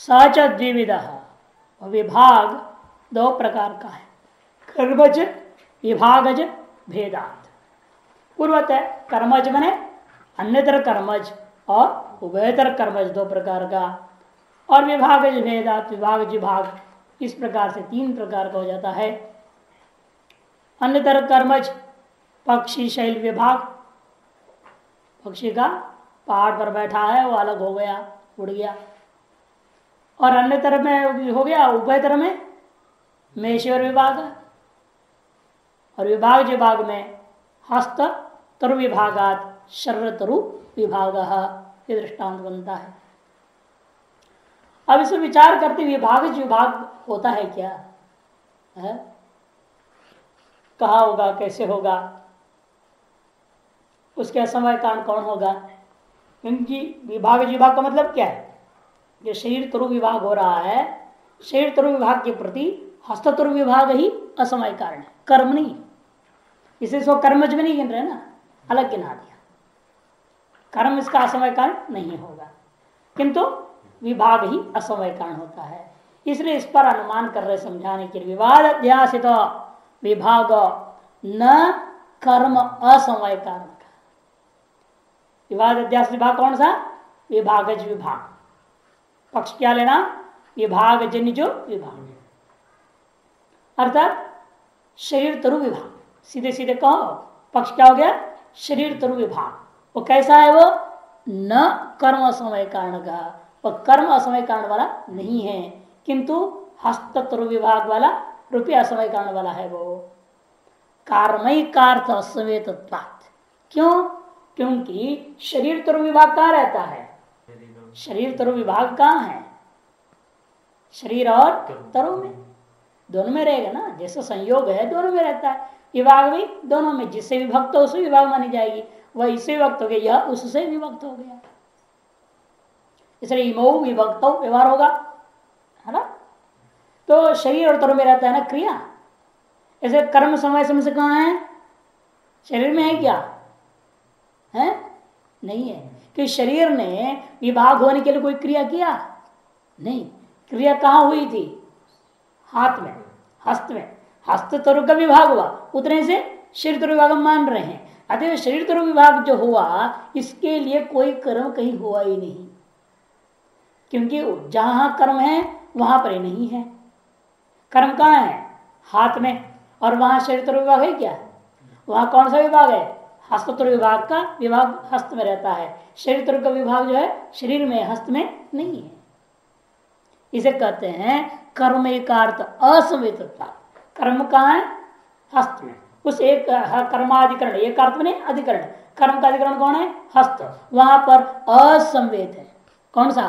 सच द्विविध विभाग दो प्रकार का है। कर्मज, विभागज, भेदात। पूर्वत है कर्मज मने अन्यतर कर्मज और उभयतर कर्मज दो प्रकार का। और विभागज, भेदात विभाग विभाग, इस प्रकार से तीन प्रकार का हो जाता है। अन्यतर कर्मज, पक्षी, शैल विभाग। पक्षी का पहाड़ पर बैठा है, वो अलग हो गया, उड़ गया। और अन्य तरफ़ में हो गया उभय तरफ़ में मेश्वर विभाग और विभाग विभाग में हस्त तरु विभागात शर्व तरु विभाग, ये दृष्टांत बनता है। अब इसमें विचार करते विभाग विभाग होता है क्या? है? कहा होगा, कैसे होगा? उसके असमय कारण कौन होगा? क्योंकि विभाग विभाग का मतलब क्या है? जो शरीर तरु विभाग हो रहा है। शरीर तरु विभाग के प्रति हस्ततरु विभाग ही असमय कारण है। कर्म नहीं इसे सो कर्मज में नहीं गिन रहे ना। अलग गिना दिया। कर्म इसका असमय कारण नहीं होगा। किंतु विभाग ही असमय कारण होता है। इसलिए इस पर अनुमान कर रहे समझाने के लिए। विवाद अध्यासित विभाग न कर्म असमय कारण का। विवाद अध्यास विभाग कौन सा? विभागज विभाग। पक्ष क्या लेना? विभाग जन्य जो विभाग। अर्थात शरीर तरु विभाग। सीधे सीधे कहो, पक्ष क्या हो गया? शरीर तरु विभाग। वो कैसा है वो? न कर्म असमय कारण का। वो कर्म असमय कारण वाला नहीं है, किंतु हस्त तरु विभाग वाला, रुपये असमय कारण वाला है वो। कार्मय कार्थ असमय क्यों? क्योंकि शरीर तरु विभाग कहा रहता है? शरीर तरु विभाग कहाँ है? शरीर और तरु में। दोनों में रहेगा ना? जैसे संयोग है, दोनों में रहता है। विभाग भी दोनों में, जिससे विभक्त हो, उसे विभाग मानी जाएगी। वह इससे विभक्त हो गया, यह उससे विभक्त हो गया। इसलिए इमो विभक्त व्यवहार होगा, है ना? तो शरीर और तरु में रहता है ना क्रिया। ऐसे कर्म समय समय से कहा है? शरीर में है क्या? है? नहीं है। कि शरीर ने विभाग होने के लिए कोई क्रिया किया? नहीं। क्रिया कहाँ हुई थी? हाथ में, हस्त में। हस्त तरु का विभाग हुआ। उतने से शरीर तरु विभाग मान रहे हैं। अतः शरीर तरु विभाग जो हुआ, इसके लिए कोई कर्म कहीं हुआ ही नहीं। क्योंकि जहाँ कर्म है, वहाँ पर नहीं है। कर्म कहाँ है? हाथ में। और वहाँ शरीर तरु विभाग है क्या? वहाँ कौन सा विभाग है? हस्तत्र विभाग का विभाग हस्त में रहता है। शरीर तरु का विभाग जो है, शरीर में, हस्त में नहीं है। इसे कहते हैं कर्म एक अर्थ असंवेदता कर्म का है? हस्त में। उस एक कर्माधिकरण, एक अर्थ में अधिकरण। कर्म का अधिकरण कौन है? हस्त। वहाँ पर असंवेद है। कौन सा?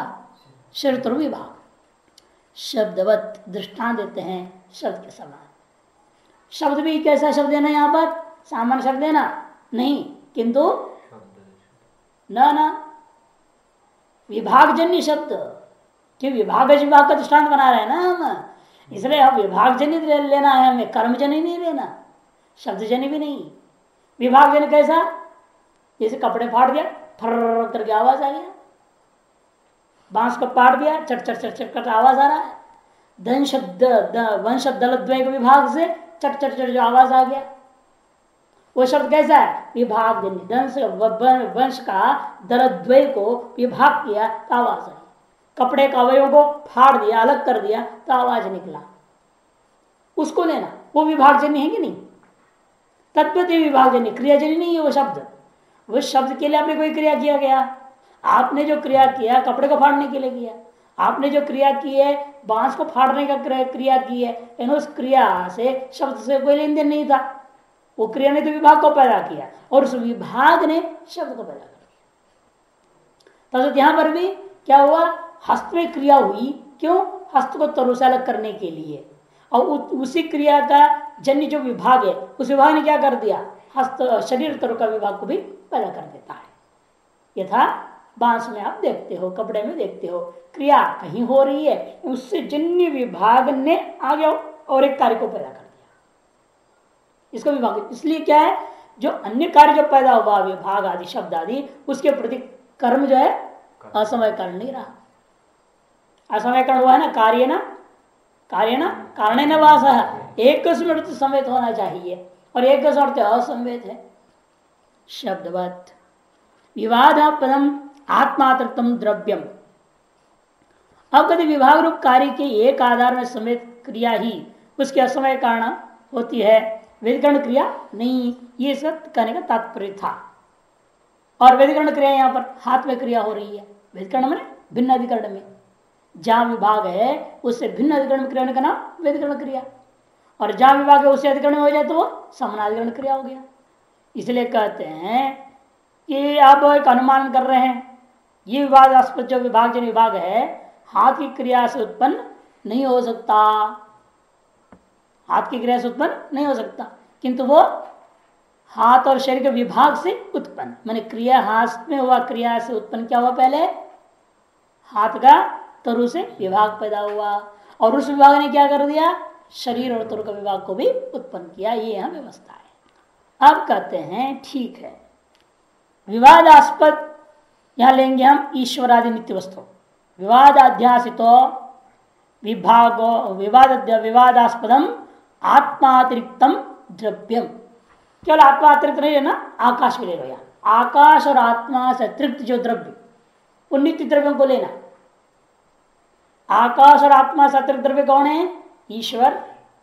शरीर विभाग। शब्दवत दृष्टान देते हैं शब्द के समान। शब्द भी कैसा शब्द देना यहाँ पर? सामान्य शब्द देना नहीं किंतु न न। विभागजन्य शब्द। क्यों विभाग विभाग का दृष्टांत बना रहे हैं ना हम। इसलिए हम विभागजन्य लेना है हमें कर्मजन्य नहीं लेना शब्द शब्दजन्य भी नहीं। विभागजन्य कैसा? जैसे कपड़े फाड़ दिया फर्र करके आवाज़ आ गया। बाँस को पाट दिया चट चट चट चट कर आवाज़ आ रहा है। धन शब्द वंश दल विभाग से चट चट चट जो आवाज़ आ गया। वो शब्द कैसा है? विभाग वंश का दरद्वय को विभाग किया तो आवाज़ आई कपड़े का अवयों को फाड़ दिया, अलग कर दिया तो आवाज़ निकला। उसको लेना वो विभागजन्य है कि नहीं? तत्वते विभागजन्य क्रियाजन्य नहीं है वो शब्द। वो शब्द के लिए आपने कोई क्रिया किया गया आपने जो क्रिया किया, कपड़े को फाड़ने के लिए किया। आपने जो क्रिया की है, बाँस को फाड़ने का क्रिया की है उस क्रिया से, शब्द से कोई लेन देन नहीं था। वो क्रिया ने तो विभाग को पैदा किया और उस विभाग ने शब्द को पैदा कर दिया। यहाँ पर भी क्या हुआ? हस्त में क्रिया हुई। क्यों? हस्त को तरु से अलग करने के लिए। और उसी क्रिया का जन्य जो विभाग है, उस विभाग ने क्या कर दिया? हस्त, शरीर तरु का विभाग को भी पैदा कर देता है। यथा बाँस में आप देखते हो, कपड़े में देखते हो, क्रिया कहीं हो रही है, उससे जन्य विभाग ने आगे और एक कार्य को पैदा कर इसका विभाग। इसलिए क्या है? जो अन्य कार्य जो पैदा हुआ विभाग आदि शब्द आदि उसके प्रति कर्म जो है असमय कारण नहीं रहा। असमय कर्ण हुआ है ना कार्य ना? कार्य ना? कारण न वास एक स्मृत समेत होना चाहिए और एक स्मृत असंवेद है। शब्दवत। विवाद पदम आत्मातृत्व द्रव्यम। अब कभी विभाग रूप कार्य के एक आधार में समेत क्रिया ही उसके असमय कारण होती है। वेदकरण क्रिया? नहीं, ये सब कहने का तात्पर्य था। और वेदकरण क्रिया यहाँ पर हाथ में क्रिया हो रही है वेदकरण में भिन्न अधिकरण में। जहाँ विभाग है, उससे भिन्न अधिकरण क्रिया का नाम वेदकरण क्रिया। और जहाँ विभाग है, उससे अधिकरण हो जाए तो वो समानाधिकरण क्रिया हो गया। इसलिए कहते हैं कि आप एक अनुमान कर रहे हैं, ये विवादास्पद जो विभाग जो विभाग है, हाथ की क्रिया से उत्पन्न नहीं हो सकता। हाथ की क्रिया से उत्पन्न नहीं हो सकता। किंतु वो हाथ और शरीर के विभाग से उत्पन्न। मैंने क्रिया हाथ में हुआ, क्रिया से उत्पन्न क्या हुआ पहले? हाथ का तरु से विभाग पैदा हुआ। और उस विभाग ने क्या कर दिया? शरीर और तरु का विभाग को भी उत्पन्न किया। ये यहाँ व्यवस्था है। अब कहते हैं, ठीक है। विवादास्पद, यहाँ लेंगे हम ईश्वरादि नित्य वस्तु। विवादाध्यासित, विभाग विवाद विवादास्पदम आत्मातिरिक्तम द्रव्यम। केवल आत्मा अतिरिक्त नहीं है ना आकाश में ले लो यहाँ आकाश और आत्मा से अतिरिक्त जो द्रव्य उन नित्य द्रव्यों को लेना। आकाश और आत्मा से अतिरिक्त द्रव्य कौन है? ईश्वर,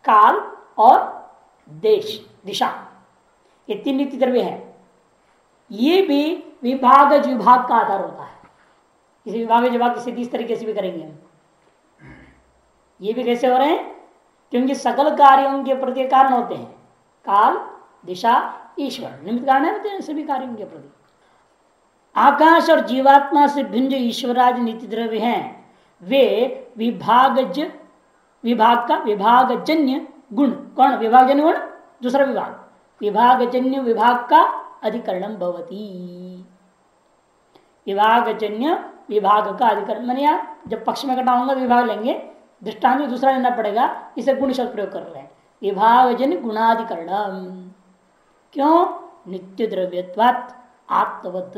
काल और देश, दिशा। ये तीन नित्य द्रव्य है। ये भी विभाग विभाग का आधार होता है। इस विभाग विभाग की इस तरीके से भी करेंगे हम। ये भी कैसे हो रहे हैं? क्योंकि सकल कार्यों के प्रति कारण होते हैं। काल, दिशा, ईश्वर। निमित्त कारण है सभी कार्यों के प्रति। आकाश और जीवात्मा से भिन्न जो ईश्वराज नीति द्रव्य हैं, वे विभागज, विभाग का विभागजन्य गुण। कौन? विभागजन्य गुण? दूसरा विभाग। विभागजन्य विभाग का अधिकरणम भवती। विभागजन्य विभाग का अधिकरण। मैंने जब पक्ष में घटाऊँगा तो विभाग लेंगे। दृष्टांत दूसरा लेना पड़ेगा, इसे गुण शब्द प्रयोग कर रहे हैं। विभागजन्य गुणाधिकरण क्यों? नित्य द्रव्यत्वात, आत्मवत,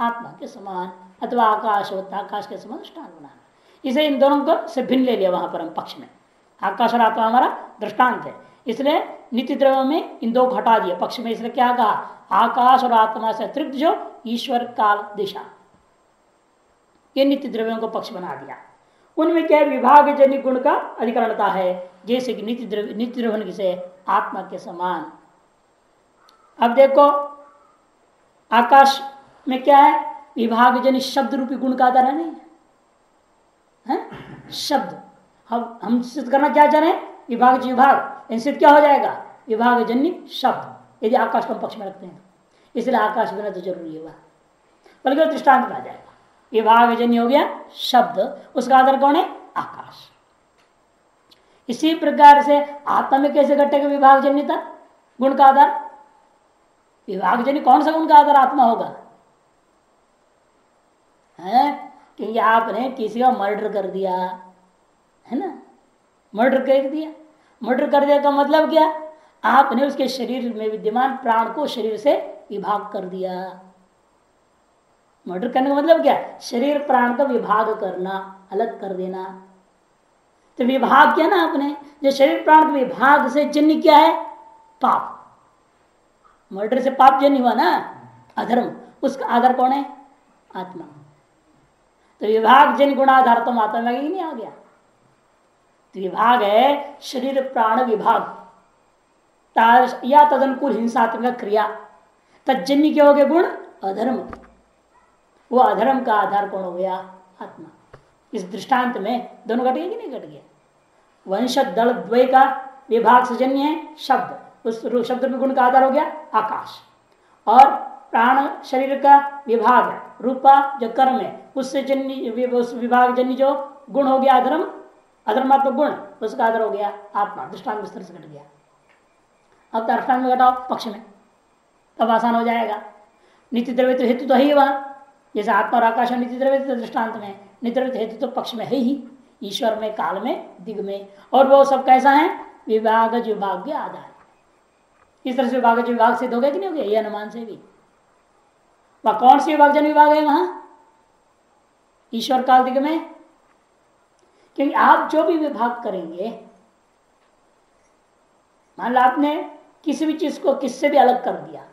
आत्मा के समान, अथवा आकाशवत आकाश के समान दृष्टान बनाना। इसे इन दोनों को से भिन्न ले लिया वहाँ पर हम पक्ष में। आकाश और आत्मा हमारा दृष्टांत है। इसलिए नित्य द्रव्य में इन दो घटा दिया। पक्ष में इसलिए क्या कहा? आकाश और आत्मा से अतिरिक्त जो ईश्वर काल दिशा। ये नित्य द्रव्यों को पक्ष बना दिया। उनमें क्या विभाग जन्य गुण का अधिकरणता है, जैसे कि नित्य द्रव्य नित्य से आत्मा के समान। अब देखो, आकाश में क्या है? विभाग जन शब्द रूपी गुण का आधार है नहीं? है? शब्द। हम हम सिद्ध करना क्या चाह रहे हैं? विभाग। विभाग सिद्ध क्या हो जाएगा? विभाग जन्य शब्द, यदि आकाश को पक्ष में रखते हैं इसलिए आकाश बिना तो ज़रूरी है बल्कि दृष्टांत में आ जाएगा। विभाग जन्य हो गया, शब्द। उसका आधार कौन है? आकाश। इसी प्रकार से आत्मा में कैसे घटेगा विभाग जन्यता गुण का आधार। विभाग जन्य कौन सा गुण का आधार आत्मा होगा? है? क्योंकि आपने किसी का मर्डर कर दिया, है ना? मर्डर कर दिया। मर्डर कर दिया का मतलब क्या? आपने उसके शरीर में विद्यमान प्राण को शरीर से विभाग कर दिया। मर्डर करने का मतलब क्या? शरीर प्राण का विभाग करना, अलग कर देना। तो विभाग क्या ना आपने? जो शरीर प्राण विभाग से जन्य क्या है? पाप। मर्डर से पाप जन्य हुआ ना? अधर्म। उसका आधार कौन है? आत्मा। तो विभाग जन गुणाधार तो आत्मा में ही नहीं आ गया। तो विभाग है शरीर प्राण विभाग। या तदनुकूल हिंसात्मक क्रिया। तजन्य क्या हो गया? गुण। अधर्म। वो अधर्म का आधार कौन हो गया? आत्मा। इस दृष्टांत में दोनों घट गया कि नहीं घट गया वंश दल, द्वय का विभाग से जन्य है, शब्द। उस शब्द में गुण का आधार हो गया आकाश। और प्राण, शरीर का विभाग, रूपा जो कर्म है उससे जन्य उस विभाग जन्य जो गुण हो गया अधर्म, अधर्मात्मक गुण, उसका आधार हो गया आत्मा। दृष्टान विस्तर से घट गया। अब दृष्टान में घटाओ, पक्ष में। तब आसान हो जाएगा। नित्य द्रव्य तो हेतु तो है ही वहाँ। जैसे आत्मा और आकाश नित्य द्रव्य तो दृष्टांत में निद्रवित हेतु तो पक्ष में है ही, ईश्वर में, काल में, दिग में। और वो सब कैसा है? विभाग विभाग के आधार। इस तरह से विभाग विभाग सिद्ध हो गया कि नहीं हो गया? ये अनुमान से भी। वह कौन सी विभाग जन विभाग है वहाँ? ईश्वर काल दिग में। क्योंकि आप जो भी विभाग करेंगे, मान लो आपने किसी भी चीज़ को किससे भी अलग कर दिया,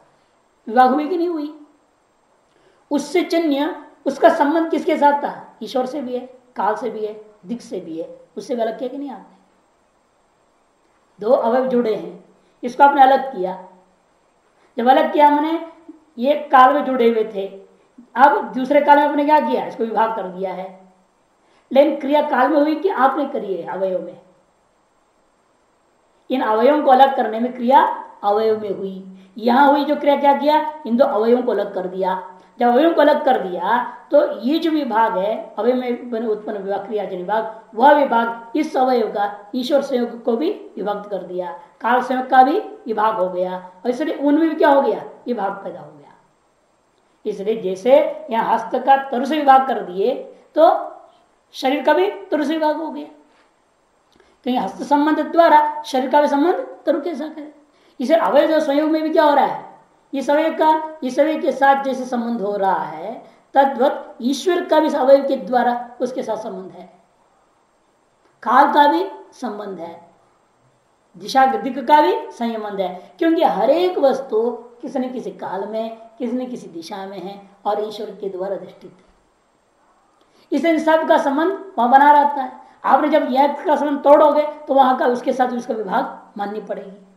विभाग हुई कि नहीं हुई? उससे जन्य उसका संबंध किसके साथ था? ईश्वर से भी है, काल से भी है, दिख से भी है। उससे भी अलग किया कि नहीं आपने? दो अवयव जुड़े हैं। इसको आपने अलग किया। जब अलग किया मैंने ये काल में जुड़े हुए थे। अब दूसरे काल में आपने क्या किया? इसको विभाग कर दिया है। लेकिन क्रिया काल में हुई कि आपने करी है अवयव में। इन अवयवों को अलग करने में क्रिया अवयव में हुई। यहाँ हुई जो क्रिया क्या किया? इन दो अवयवों को अलग कर दिया। जब अवयवों को अलग कर दिया तो ये जो विभाग है अवय में उत्पन्न विभाग क्रिया विभाग, वह विभाग इस अवयव का, ईश्वर संयोग को भी विभक्त कर दिया। काल संयोग का भी विभाग हो गया। और इसलिए उनमें भी क्या हो गया? विभाग पैदा हो गया। इसलिए जैसे यहाँ हस्त का तरु से विभाग कर दिए तो शरीर का भी तरु से विभाग हो गया। कहीं हस्त संबंध द्वारा शरीर का भी संबंध तरु के साथ है। इसे अवैध संयोग में भी क्या हो रहा है? इस अवय का इस अवय के साथ जैसे संबंध हो रहा है, तद्वत ईश्वर का भी अवयव के द्वारा उसके साथ संबंध है। काल का भी संबंध है। दिशा दिक का भी संबंध है। क्योंकि हर एक वस्तु किसी न किसी काल में, किसी न किसी दिशा में है और ईश्वर के द्वारा अधिष्ठित है। सब का संबंध वहाँ बना रहता है। आपने जब यह का संबंध तोड़ोगे तो वहाँ का उसके साथ उसका विभाग माननी पड़ेगी।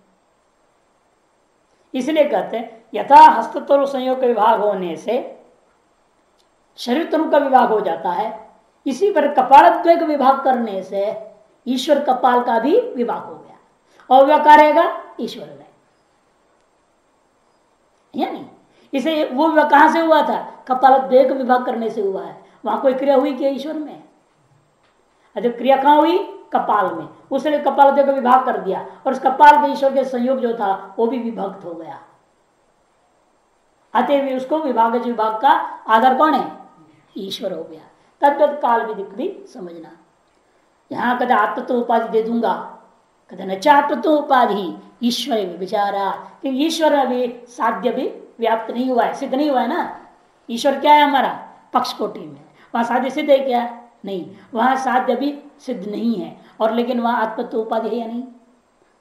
इसलिए कहते हैं, यथा हस्ततरु संयोग का विभाग होने से शरीर का विभाग हो जाता है। इसी पर कपाल का विभाग करने से ईश्वर कपाल का भी विभाग हो गया। और वह करेगा ईश्वर में या इसे वो कहाँ से हुआ था? कपाल का विभाग करने से हुआ है। वहाँ कोई क्रिया हुई क्या ईश्वर में? जब क्रिया कहाँ हुई? कपाल में। उसने कपाल देव का विभाग कर दिया और उस कपाल के ईश्वर के संयोग जो था, वो भी विभक्त हो गया। अतः उसको विभाग विभाग का आधार कौन है? ईश्वर हो गया। तद्वत काल विधि भी समझना। यहाँ कदा आत्मत्व उपाधि दे दूँगा। कदा न चात्मत्व उपाधि, ईश्वर विचारा। क्योंकि ईश्वर अभी साध्य भी व्याप्त नहीं हुआ है, सिद्ध नहीं हुआ है ना? ईश्वर क्या है हमारा? पक्ष कोटि में। वहाँ साध्य सिद्ध है क्या? नहीं। वहाँ साध्य भी सिद्ध नहीं है। और लेकिन वहाँ आत्मत्व उपाधि है या नहीं?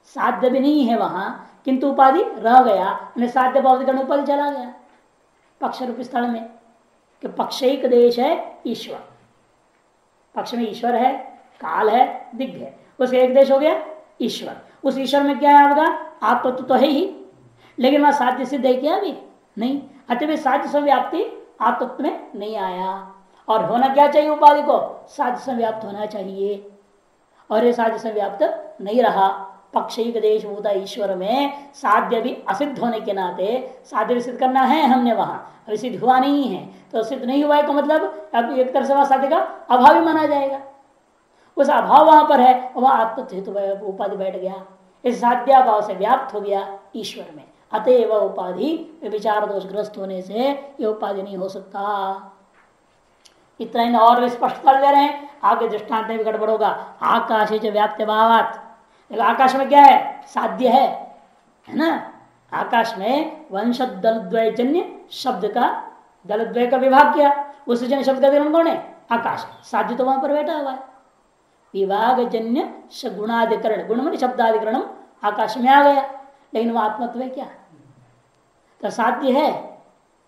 साध्य भी नहीं है वहाँ, किंतु उपाधि रह गया। साध्य भाव उपाधि चला गया। पक्ष रूप स्थल में, कि पक्ष एक देश है, ईश्वर। पक्ष में ईश्वर है, काल है, दिग्ध है। उसका एक देश हो गया, ईश्वर। उस ईश्वर में क्या है होगा आत्मत्व तो है ही। लेकिन वहाँ साध्य सिद्ध है क्या अभी? नहीं। अतः साध्य संव्याप्ति आत्मत्व में नहीं आया। और होना क्या चाहिए उपाधि को? साध्य संव्याप्त होना चाहिए। और ये साध्य संव्याप्त नहीं रहा। पक्ष देश भूता ईश्वर में साध्य भी असिद्ध होने के नाते साध्य सिद्ध करना है हमने वहाँ। अभी सिद्ध हुआ नहीं है। तो सिद्ध नहीं हुआ है का मतलब अब एक तरह से वहाँ साध्य का अभाव ही माना जाएगा। उस अभाव वहाँ पर है, वह आत्मत्व उपाधि बैठ गया। इस साध्याभाव से व्याप्त हो गया ईश्वर में। अतएव उपाधि विचार दोषग्रस्त होने से यह उपाधि नहीं हो सकता। इतना ही और स्पष्ट कर दे रहे हैं, आगे दृष्टांत में भी गड़बड़ होगा। आकाश है जो व्याप्त भावात आकाश में क्या है? साध्य है है ना? आकाश में वंश दल जन्य शब्द का दल द्वय का विभाग किया। उस जन्य शब्द का विवरण कौन है? आकाश। साध्य तो वहाँ पर बैठा हुआ है। विभाग जन्य गुणाधिकरण गुण मन शब्दाधिकरण आकाश में आ गया। लेकिन वह आत्मत्व है क्या? तो साध्य है,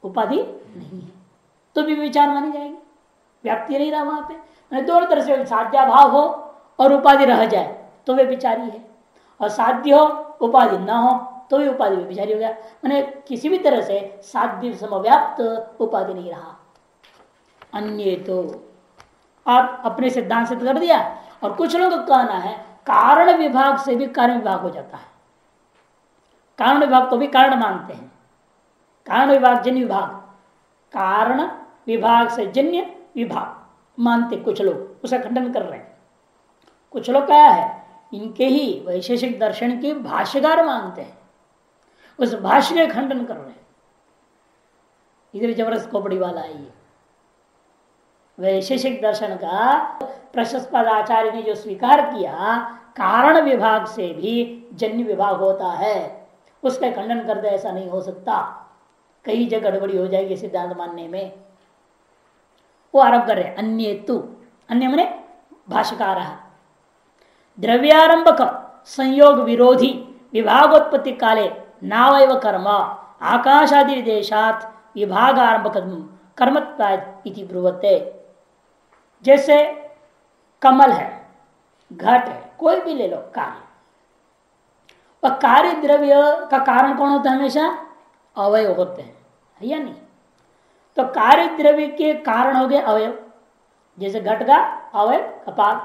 उपाधि नहीं है। तो भी विचार मानी जाएगी। व्याप्ति नहीं रहा वहाँ पे। दोनों तरह से साध्याभाव हो और उपाधि रह जाए तो वे विचारी है। और साध्य हो, उपाधि न हो तो भी उपाधि विचारी हो गया। मैंने किसी भी तरह से साध्य समव्याप्त उपाधि नहीं रहा। अन्य तो आप अपने सिद्धांत सिद्ध कर दिया, और कुछ लोगों का कहना है, कारण विभाग से भी कारण विभाग हो जाता है। कारण विभाग को भी कारण मानते हैं। कारण विभाग, जन्य विभाग। कारण विभाग से जन्य विभाग। मानते, कुछ लोग, उसका खंडन कर रहे हैं। कुछ लोग क्या है, इनके ही वैशेषिक दर्शन के भाष्यकार मानते हैं। उस भाष्य के खंडन कर रहे हैं। इधर ज़बरदस्त खोपड़ी वाला है ये। वैशेषिक दर्शन का प्रशस्पद आचार्य ने जो स्वीकार किया, कारण विभाग से भी जन्य विभाग होता है। उसका खंडन कर दे, ऐसा नहीं हो सकता। कई जगह गड़बड़ी हो जाएगी सिद्धांत मानने में। वो आरंभ कर रहे अन्य तु अन्य मने भाष्यकार। द्रव्यारंभक संयोग विरोधी विभागोत्पत्ति काले नावैव कर्म आकाशादि देशात विभागारंभक कर्मत्वादि ब्रुवते। जैसे कमल है, घट है, कोई भी ले लो, कार्य। और कार्य द्रव्य का कारण कौन होता है हमेशा? अवय होते है या नहीं? तो कार्य द्रव्य के कारण हो गए अवयव। जैसे घट का अवयव कपाल,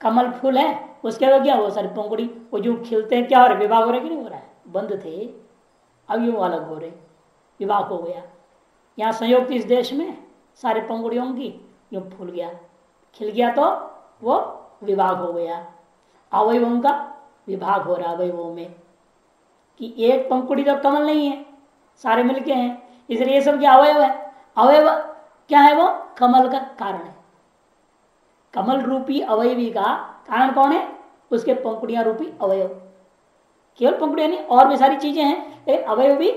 कमल फूल है, उसके बाद क्या वो सारी पोंगड़ी, वो जो खिलते हैं, क्या हो रहे विभाग हो रहे कि नहीं हो रहा है? बंद थे। अब यूँ अलग हो रहे विभाग हो गया। यहाँ संयोग इस देश में सारे पंगुड़ियों की यूँ फूल गया, खिल गया तो वो विभाग हो गया। अवयवों का विभाग हो रहा अवयवों में। कि एक पंखुड़ी तो कमल नहीं है, सारे मिलके हैं। इसलिए ये सब क्या अवयव है अवयव, क्या है वो? कमल का कारण है। कमल रूपी अवयवी का कारण कौन है? उसके पंखुड़िया रूपी अवयव। केवल पंखुड़िया नहीं, और भी सारी चीज़ें हैं, लेकिन अवयव भी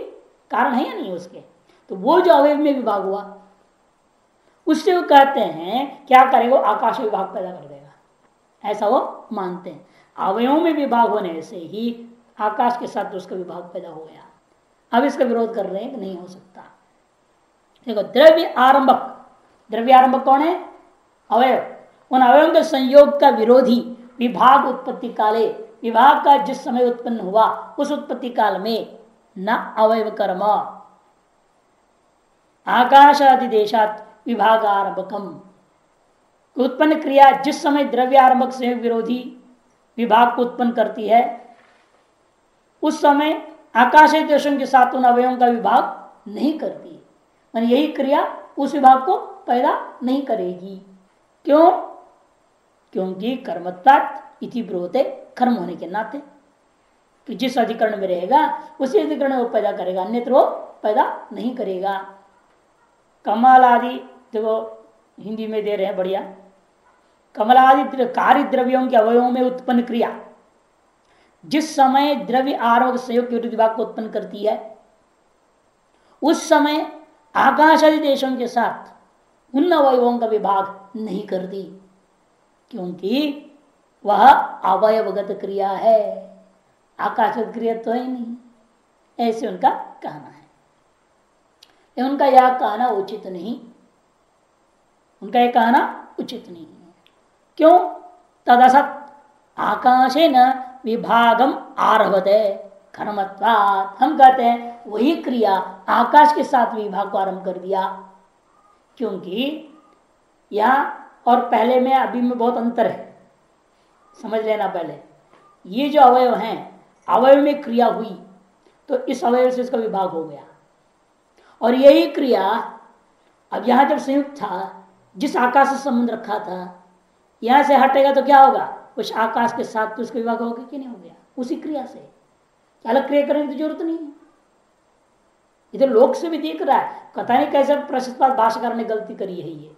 कारण है या नहीं उसके? तो वो जो अवयव में विभाग हुआ, उससे वो कहते हैं, क्या करेगा? आकाश विभाग पैदा कर देगा। ऐसा वो मानते हैं। अवयवों में विभाग होने से ही आकाश के साथ उसका विभाग पैदा हो गया। अब इसका विरोध कर रहे हैं कि नहीं हो सकता। देखो, द्रव्य आरंभक। द्रव्य आरंभक कौन है? अवयव। उन अवयव के संयोग का विरोधी विभाग उत्पत्ति काले। विभाग का जिस समय उत्पन्न हुआ, उस उत्पत्ति काल में न अवयव कर्म। आकाश आदि देशात विभाग आरंभकम उत्पन्न क्रिया जिस समय द्रव्य आरंभक से विरोधी विभाग को उत्पन्न करती है, उस समय आकाशीय देशों के साथ उन अवयों का विभाग नहीं करती। मान यही क्रिया उस विभाग को पैदा नहीं करेगी। क्यों? क्योंकि कर्मत्ता इति ब्रोते कर्म होने के नाते। कि जिस अधिकरण में रहेगा, उसी अधिकरण वो पैदा करेगा, अन्यत्र वो पैदा नहीं करेगा। कमल आदि, देखो, हिंदी में दे रहे हैं, बढ़िया। कमलादि कार्य द्रव्यों के अवयवों में उत्पन्न क्रिया। जिस समय द्रव्य आरोग्य संयोग विरुद्ध विभाग को उत्पन्न करती है, उस समय आकाश आदि देशों के साथ उन अवयवों का विभाग नहीं करती, क्योंकि वह अवयवगत क्रिया है। आकाश क्रिया तो है नहीं, ऐसे उनका कहना है। उनका यह कहना उचित नहीं। उनका यह कहना उचित नहीं है। क्यों? तदसत आकाशे न विभागम आरभते। कर्मत्वात। हम कहते हैं, वही क्रिया आकाश के साथ विभाग को आरंभ कर दिया। क्योंकि यहाँ और पहले में अभी में बहुत अंतर है। समझ लेना पहले। ये जो अवयव हैं, अवयव में क्रिया हुई तो इस अवयव से इसका विभाग हो गया। और यही क्रिया अब यहाँ जब संयुक्त था, जिस आकाश से संबंध रखा था, यहाँ से हटेगा तो क्या होगा? उस आकाश के साथ तो उसका विभाग होगा कि नहीं हो गया? उसी क्रिया से। अलग क्रिया करने की ज़रूरत नहीं है। इधर लोक से भी देख रहा है कथा नहीं कैसे प्रशस्त भाषाकार ने गलती करी है ये।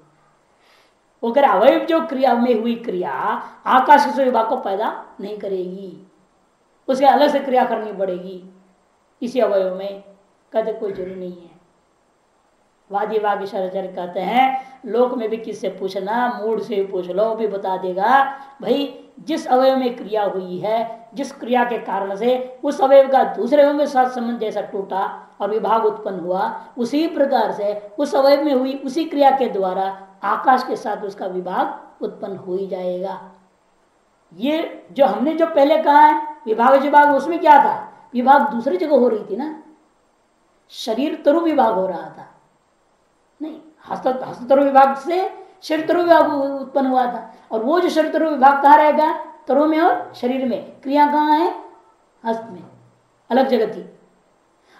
वो कह अवयव जो क्रिया में हुई क्रिया, आकाश से विभाग को पैदा नहीं करेगी। उसे अलग से क्रिया करनी पड़ेगी। इसी अवयव में कहते कोई ज़रूरी नहीं है। वादी वाग्य कहते हैं, लोक में भी किससे पूछना, मूड से भी पूछ लो भी बता देगा, भाई, जिस अवयव में क्रिया हुई है, जिस क्रिया के कारण से उस अवयव का दूसरे अवयव के साथ संबंध जैसा टूटा और विभाग उत्पन्न हुआ, उसी प्रकार से उस अवयव में हुई उसी क्रिया के द्वारा आकाश के साथ उसका विभाग उत्पन्न हो ही जाएगा। ये जो हमने जो पहले कहा है, विभाग विभाग, उसमें क्या था? विभाग दूसरी जगह हो रही थी ना। शरीर तरु विभाग हो रहा था। नहीं, हस्त हस्तरु विभाग से शरीर तरु विभाग उत्पन्न हुआ था। और वो जो शरीर तरु विभाग कहा रहेगा? तरु में और शरीर में। क्रिया कहाँ है? हस्त में। अलग जगह थी।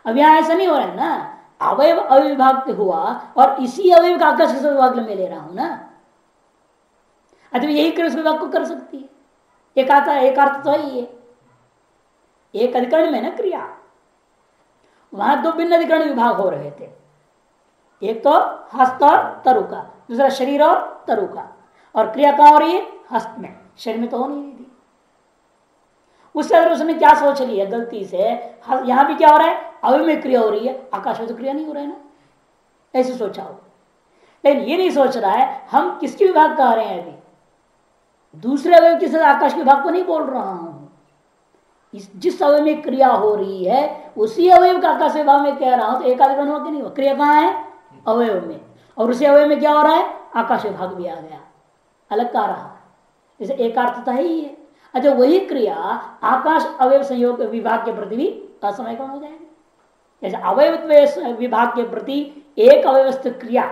अब यहाँ ऐसा नहीं हो रहा है ना? अवयव अविभाग हुआ और इसी अवयव का आकाश विभाग में ले रहा हूँ ना? अतः यही कर विभाग को कर सकती है। एक आता एक अर्थ तो ही है एक अधिकरण में ना क्रिया। वहाँ दो भिन्न अधिकरण विभाग हो रहे थे। एक तो हस्त और तरु का दूसरा शरीर और तरु का और क्रिया हो रही है? हस्त में। शरीर में तो हो नहीं रही थी। उससे अगर उसने क्या सोच लिया गलती से यहाँ भी क्या हो रहा है? अवय में क्रिया हो रही है। आकाश में तो क्रिया नहीं हो रहा है ना। ऐसे सोचा हो। लेकिन ये नहीं सोच रहा है, हम किसके विभाग कह रहे हैं अभी? दूसरे अवयव के साथ आकाश के भाग को नहीं बोल रहा हूँ। इस, जिस अवय में क्रिया हो रही है, उसी अवयव का आकाश विभाग में कह रहा हूँ तो एक आदि हुआ कि नहीं हुआ क्रिया कहाँ है? अवयव में। और उसी अवयव में क्या हो रहा है? आकाश विभाग भी आ गया। अलग का रहा। जैसे एकार्थता ही है। अच्छा वही क्रिया आकाश अवयव संयोग विभाग के प्रति भी असमय कौन हो जाएगा? जैसे अवयव विभाग के प्रति एक अव्यवस्थित क्रिया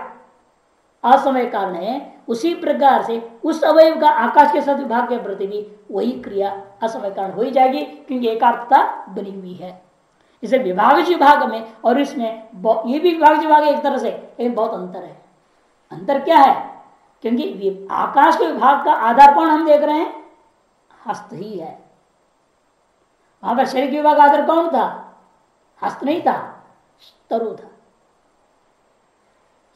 असमय कारण है, उसी प्रकार से उस अवयव का आकाश के साथ विभाग के प्रति भी वही क्रिया असमय कारण हो ही जाएगी, क्योंकि एकार्थता बनी हुई है। इसे विभाग विभाग में, और इसमें ये भी विभाग विभाग एक तरह से, लेकिन बहुत अंतर है। अंतर क्या है? क्योंकि आकाश के विभाग का आधार कौन हम देख रहे हैं? हस्त ही है। वहाँ पर शरीर के विभाग आधार कौन था? हस्त नहीं था तरु था।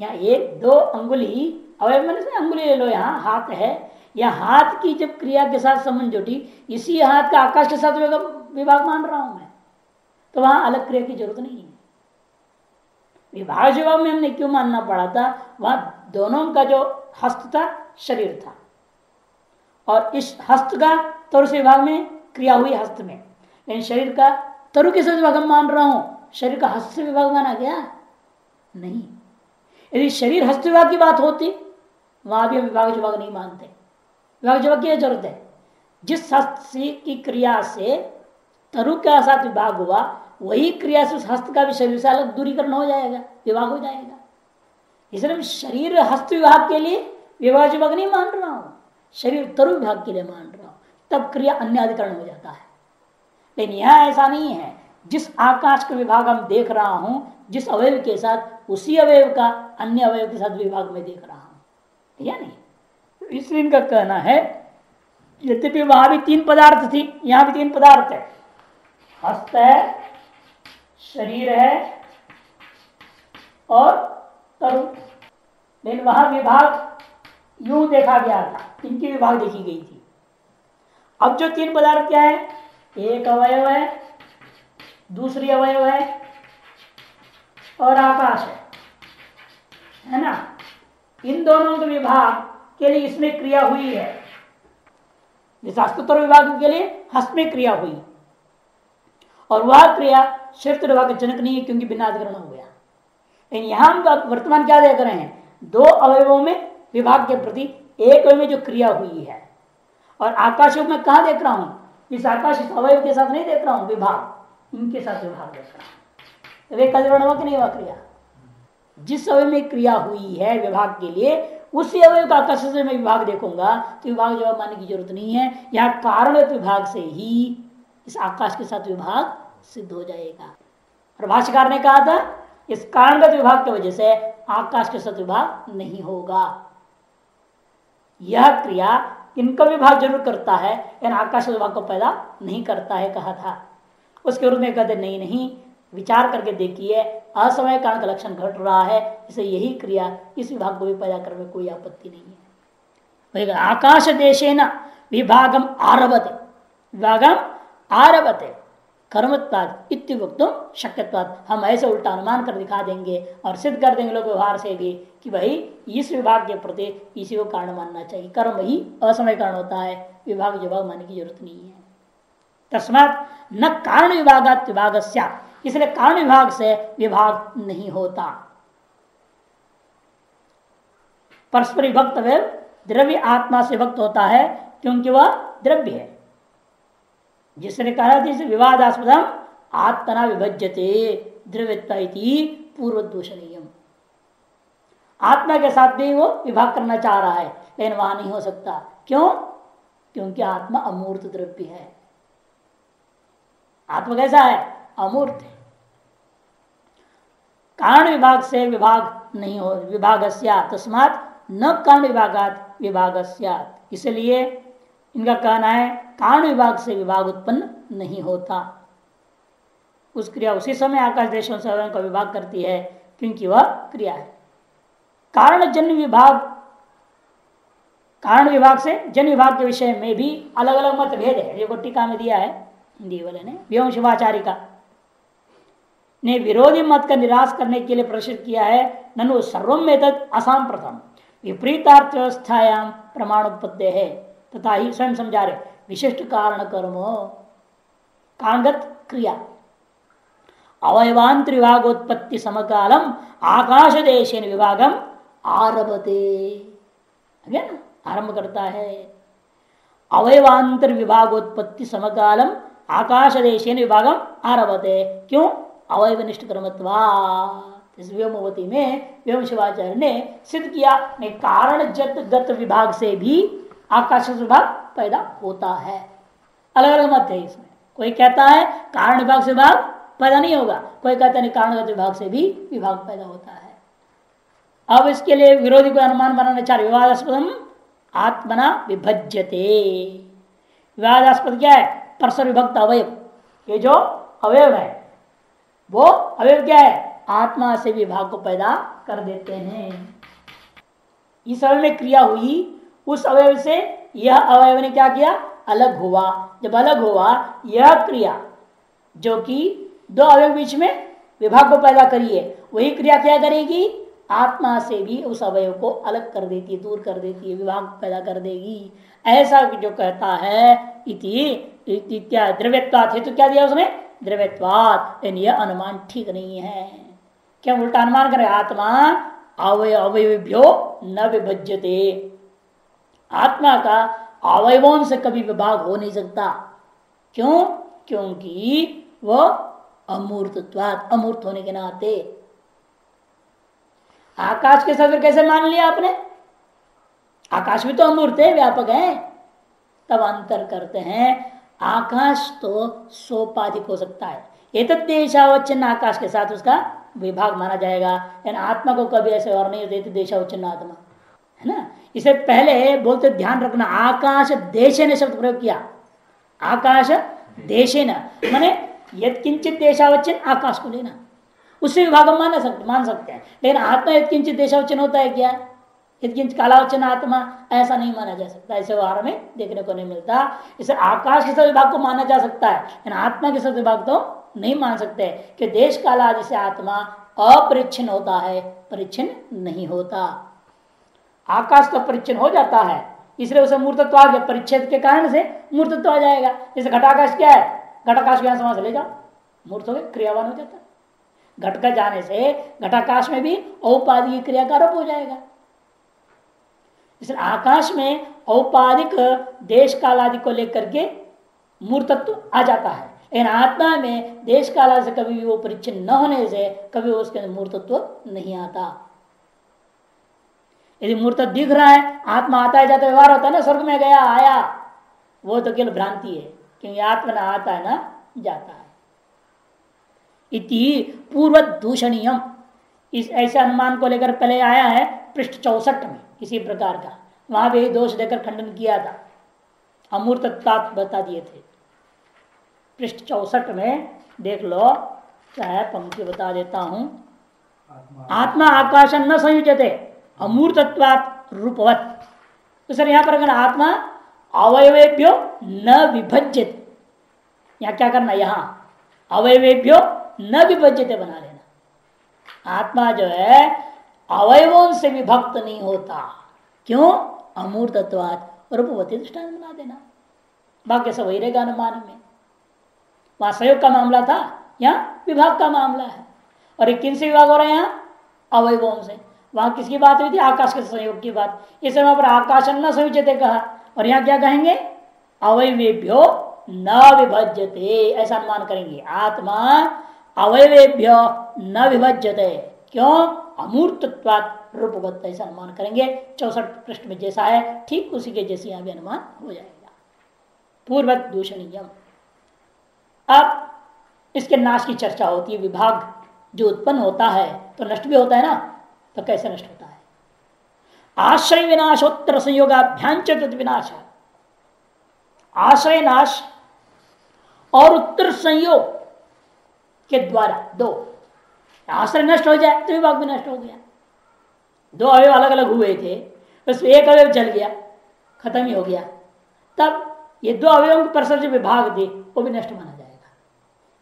यहाँ एक, दो अंगुली अवय मैंने अंगुली ले लो, यहाँ हाथ है। या हाथ की जब क्रिया के साथ संबंध जुटी, इसी हाथ का आकाश के साथ विभाग मान रहा हूँ मैं। तो वहाँ अलग क्रिया की ज़रूरत नहीं है। विभाग विभाग में हमने क्यों मानना पड़ा था? वहाँ दोनों का जो हस्त था, शरीर था। और इस हस्त का तरु से विभाग में, क्रिया हुई हस्त में। लेकिन शरीर का तरु के साथ विभाग मान रहा हूँ? शरीर का हस्त विभाग माना गया? नहीं। यदि शरीर हस्त विभाग की बात होती, वहाँ भी हम विभाग विभाग नहीं मानते। विभाग विभाग की ज़रूरत है। जिस हस्त की क्रिया से तरु के साथ विभाग हुआ वही क्रिया से उस हस्त का भी शरीर से अलग दूरीकरण हो जाएगा, विभाग हो जाएगा। इसलिए शरीर हस्त विभाग के लिए विभाग विभाग नहीं मान रहा हूँ, शरीर तरु विभाग के लिए मान रहा हूँ। तब क्रिया अन्य अधिकरण हो जाता है। लेकिन यह ऐसा नहीं है, जिस आकाश का विभाग हम देख रहा हूँ, जिस अवयव के साथ, उसी अवयव का अन्य अवयव के साथ विभाग में देख रहा हूँ या नहीं? तो इसलिए इनका कहना है, यद्यपि वहाँ भी तीन पदार्थ थी, यहाँ भी तीन पदार्थ है। हस्त है शरीर है और तरुण। लेकिन वहाँ विभाग यूँ देखा गया था, इनकी विभाग देखी गई थी। अब जो तीन पदार्थ क्या है? एक अवयव है, दूसरी अवयव है और आकाश है। है ना? इन दोनों के विभाग के लिए इसमें क्रिया हुई है। जैसे हस्तोत्तर विभाग के लिए हस्त में क्रिया हुई। और वह क्रिया शिफ्ट विभाग जनक नहीं है क्योंकि बिना अधिकरण हो गया। लेकिन यहाँ हम वर्तमान क्या देख रहे हैं? दो अवयवों में विभाग के प्रति एक में जो क्रिया हुई है। और आकाश में कहा देख रहा हूँ? इस आकाश अवयव के साथ नहीं देख रहा हूँ, विभाग। इनके साथ विभाग देख रहा हूँ। वे हुआ कि नहीं हुआ क्रिया? जिस अवय में क्रिया हुई है विभाग के लिए, उसी अवय का आकाश से मैं विभाग देखूँगा। तो विभाग जवाब मानने की ज़रूरत नहीं है। यह कारण विभाग से ही इस आकाश के साथ विभाग सिद्ध हो जाएगा। और भाष्यकार ने कहा था, इस कारणगत विभाग की वजह से आकाश के साथ विभाग नहीं होगा। यह क्रिया इनका विभाग ज़रूर करता है लेकिन आकाश विभाग को पैदा नहीं करता है कहा था। उसके रूप में कहते, नहीं नहीं, विचार करके देखिए, असमय कारण का लक्षण घट रहा है, इसे यही क्रिया इस विभाग को भी पैदा करने में कोई आपत्ति नहीं है। आकाश देशे न विभागम आरभते विभागम आरभते कर्मत्वाद इत्युक्तम शक्यत्वाद हम ऐसे उल्टा अनुमान कर दिखा देंगे और सिद्ध कर देंगे लोग व्यवहार से भी कि भाई, इस विभाग के प्रति इसी को कारण मानना चाहिए। कर्म ही असमय कारण होता है। विभाग विभाग मानने की ज़रूरत नहीं है। तस्मात न कारण विभाग विभाग इसलिए कारण विभाग से विभाग नहीं होता। परस्पर विभक्त वे द्रव्य आत्मा से भक्त होता है, क्योंकि वह द्रव्य है। जिसने कहा था विवादास्पदम आत्मना विभज्यते द्रव्यता पूर्व दूषणीय आत्मा के साथ भी वो विभाग करना चाह रहा है, लेकिन वहाँ नहीं हो सकता। क्यों? क्योंकि आत्मा अमूर्त द्रव्य है। आत्मा कैसा है? अमूर्त है। कारण विभाग से विभाग नहीं हो विभाग तस्मात न कारण विभागात विभाग इसलिए इनका कहना है कारण विभाग से विभाग उत्पन्न नहीं होता। उस क्रिया उसी समय आकाश देशों से का विभाग करती है, क्योंकि वह क्रिया है। कारण जन विभाग, कारण विभाग से जन विभाग के विषय में भी अलग अलग मत भेद है। जो टीका में दिया है वाले ने, व्योम शिवाचारिका ने विरोधी मत का निराश करने के लिए प्रदर्शित किया है, ननु सर्वम में तद असाम प्रथम विपरीतार्थ व्यवस्थायाम उत्पत्ति है। तथा ही स्वयं समझा रहे, विशिष्ट कारण कर्म कारणगत क्रिया। अवयवांतर विभागोत्पत्ति समकालम आकाश देश विभागम आरभते। आरंभ करता है। अवयवांतर विभागोत्पत्ति समकालम आकाश देश विभागम आरभते। क्यों? अवयवनिष्ठ कर्मत्वा इस व्योमवती में व्योम शिवाचार्य ने सिद्ध किया कारण जत गत विभाग से भी आकाश विभाग पैदा होता है। अलग अलग मत है इसमें। कोई कहता है कारण विभाग से विभाग पैदा नहीं होगा, कोई कहता नहीं, कारण विभाग से भी विभाग पैदा होता है। अब इसके लिए विरोधी को अनुमान बनाना चाह विवादास्पदम आत्मना विभज्यते। विवादास्पद क्या है? परसर विभक्त अवयव। ये जो अवयव है, वो अवयव क्या है? आत्मा से विभाग को पैदा कर देते हैं। इस अवय में क्रिया हुई उस अवयव से यह अवयव ने क्या किया? अलग हुआ। जब अलग हुआ, यह क्रिया, जो कि दो अवयव बीच में विभाग को पैदा करिए वही क्रिया क्या करेगी? आत्मा से भी उस अवयव को अलग कर देती है, दूर कर देती है, विभाग पैदा कर देगी। ऐसा जो कहता है, इति द्रव्यत्वात, हेतु क्या दिया उसने? द्रव्यत्वात। यह अनुमान ठीक नहीं है। क्या उल्टा अनुमान करे आत्मा अवय अवयव्यो न विभज्यते। आत्मा का अवयवों से कभी विभाग हो नहीं सकता। क्यों? क्योंकि वह अमूर्तत्वात, अमूर्त होने के नाते। आकाश के साथ कैसे मान लिया आपने? आकाश भी तो अमूर्त है, व्यापक है। तब अंतर करते हैं। आकाश तो सोपाधिक हो सकता है। एक देशावचन आकाश के साथ उसका विभाग माना जाएगा। यानी आत्मा को कभी ऐसे और नहीं देते देशावचन आत्मा। है ना? इसे पहले बोलते ध्यान रखना। आकाश देशे ने शब्द प्रयोग किया। आकाश देशे न मैंने यद किंचित देशावचन आकाश को लेना। उससे विभाग मान सकते मान सकते हैं। लेकिन आत्मा यद किंचित देशावचन होता है क्या? यदि कालावचन आत्मा ऐसा नहीं माना जा सकता। ऐसे व्यवहार में देखने को नहीं मिलता। इसे आकाश के सब विभाग को माना जा सकता है। लेकिन आत्मा के सब विभाग तो नहीं मान सकते कि देश काला आदि से आत्मा अपरिच्छिन्न होता है, परिच्छिन्न नहीं होता। आकाश तो परिच्छिन्न हो जाता है। इसलिए उसे मूर्तत्व आ गया परिच्छेद के कारण से मूर्तत्व आ जाएगा। जैसे घटाकाश क्या है? घटाकाश को यहाँ समझ ले जाओ। मूर्त हो गए, क्रियावान हो जाता है। घट का जाने से घटाकाश में भी औपाधि की क्रिया का आरोप हो जाएगा। इसलिए आकाश में औपाधिक देश काल आदि को लेकर के मूर्तत्व आ जाता है। लेकिन आत्मा में देश काल से कभी भी वो परिचय न होने से कभी उसके अंदर मूर्तत्व नहीं आता। यदि मूर्त दिख रहा है आत्मा आता है जाता व्यवहार होता है ना स्वर्ग में गया आया वो तो केवल भ्रांति है क्योंकि आत्मा ना आता है ना जाता है। इति पूर्व दूषणीय इस ऐसे अनुमान को लेकर पहले आया है पृष्ठ चौसठ में इसी प्रकार का। वहाँ भी दोष देकर खंडन किया था। अमूर्त बता दिए थे। पृष्ठ चौसठ में देख लो चाहे पंक्ति बता देता हूँ। आत्मा। आकाशन न संयुजते अमूर्तत्वात रूपवत। तो सर, यहाँ पर अगर आत्मा अवयवेभ्यो न विभजित यहाँ क्या करना यहाँ अवयवेभ्यो न विभजित बना लेना। आत्मा जो है, अवयवों से विभक्त नहीं होता। क्यों? अमूर्तत्वात रूपवती दृष्टान बना देना। बाकी सब वही रहेगा अनुमान में। वहाँ संयोग का मामला था, यहाँ विभाग का मामला है। और किन से विभाग हो रहा है? यहाँ अवयवों से। वहाँ किसकी बात हुई थी? आकाश के संयोग की बात। इस वहाँ पर आकाश न संयुजते कहा। और यहाँ क्या कहेंगे? अवयवेभ्यो न विभज्यते। ऐसा अनुमान करेंगे। आत्मा अवयवेभ्यो न विभज्यते। क्यों? अमूर्तत्वात रूपवत, ऐसा अनुमान करेंगे। चौसठ पृष्ठ में जैसा है, ठीक उसी के जैसे यहाँ भी अनुमान हो जाएगा। पूर्व दूषणीय अब इसके नाश की चर्चा होती है। विभाग जो उत्पन्न होता है तो नष्ट भी होता है ना? तो कैसे नष्ट होता है? आश्रय विनाशोत्तर संयोगाभ्यांच विनाश है। आश्रय नाश और उत्तर संयोग के द्वारा दो। आश्रय नष्ट हो जाए तो विभाग भी नष्ट हो गया। दो अवयव अलग अलग हुए थे, बस एक अवयव जल गया, खत्म ही हो गया। तब ये दो अवयवों पर जो विभाग थे, वो भी नष्ट माना जाएगा।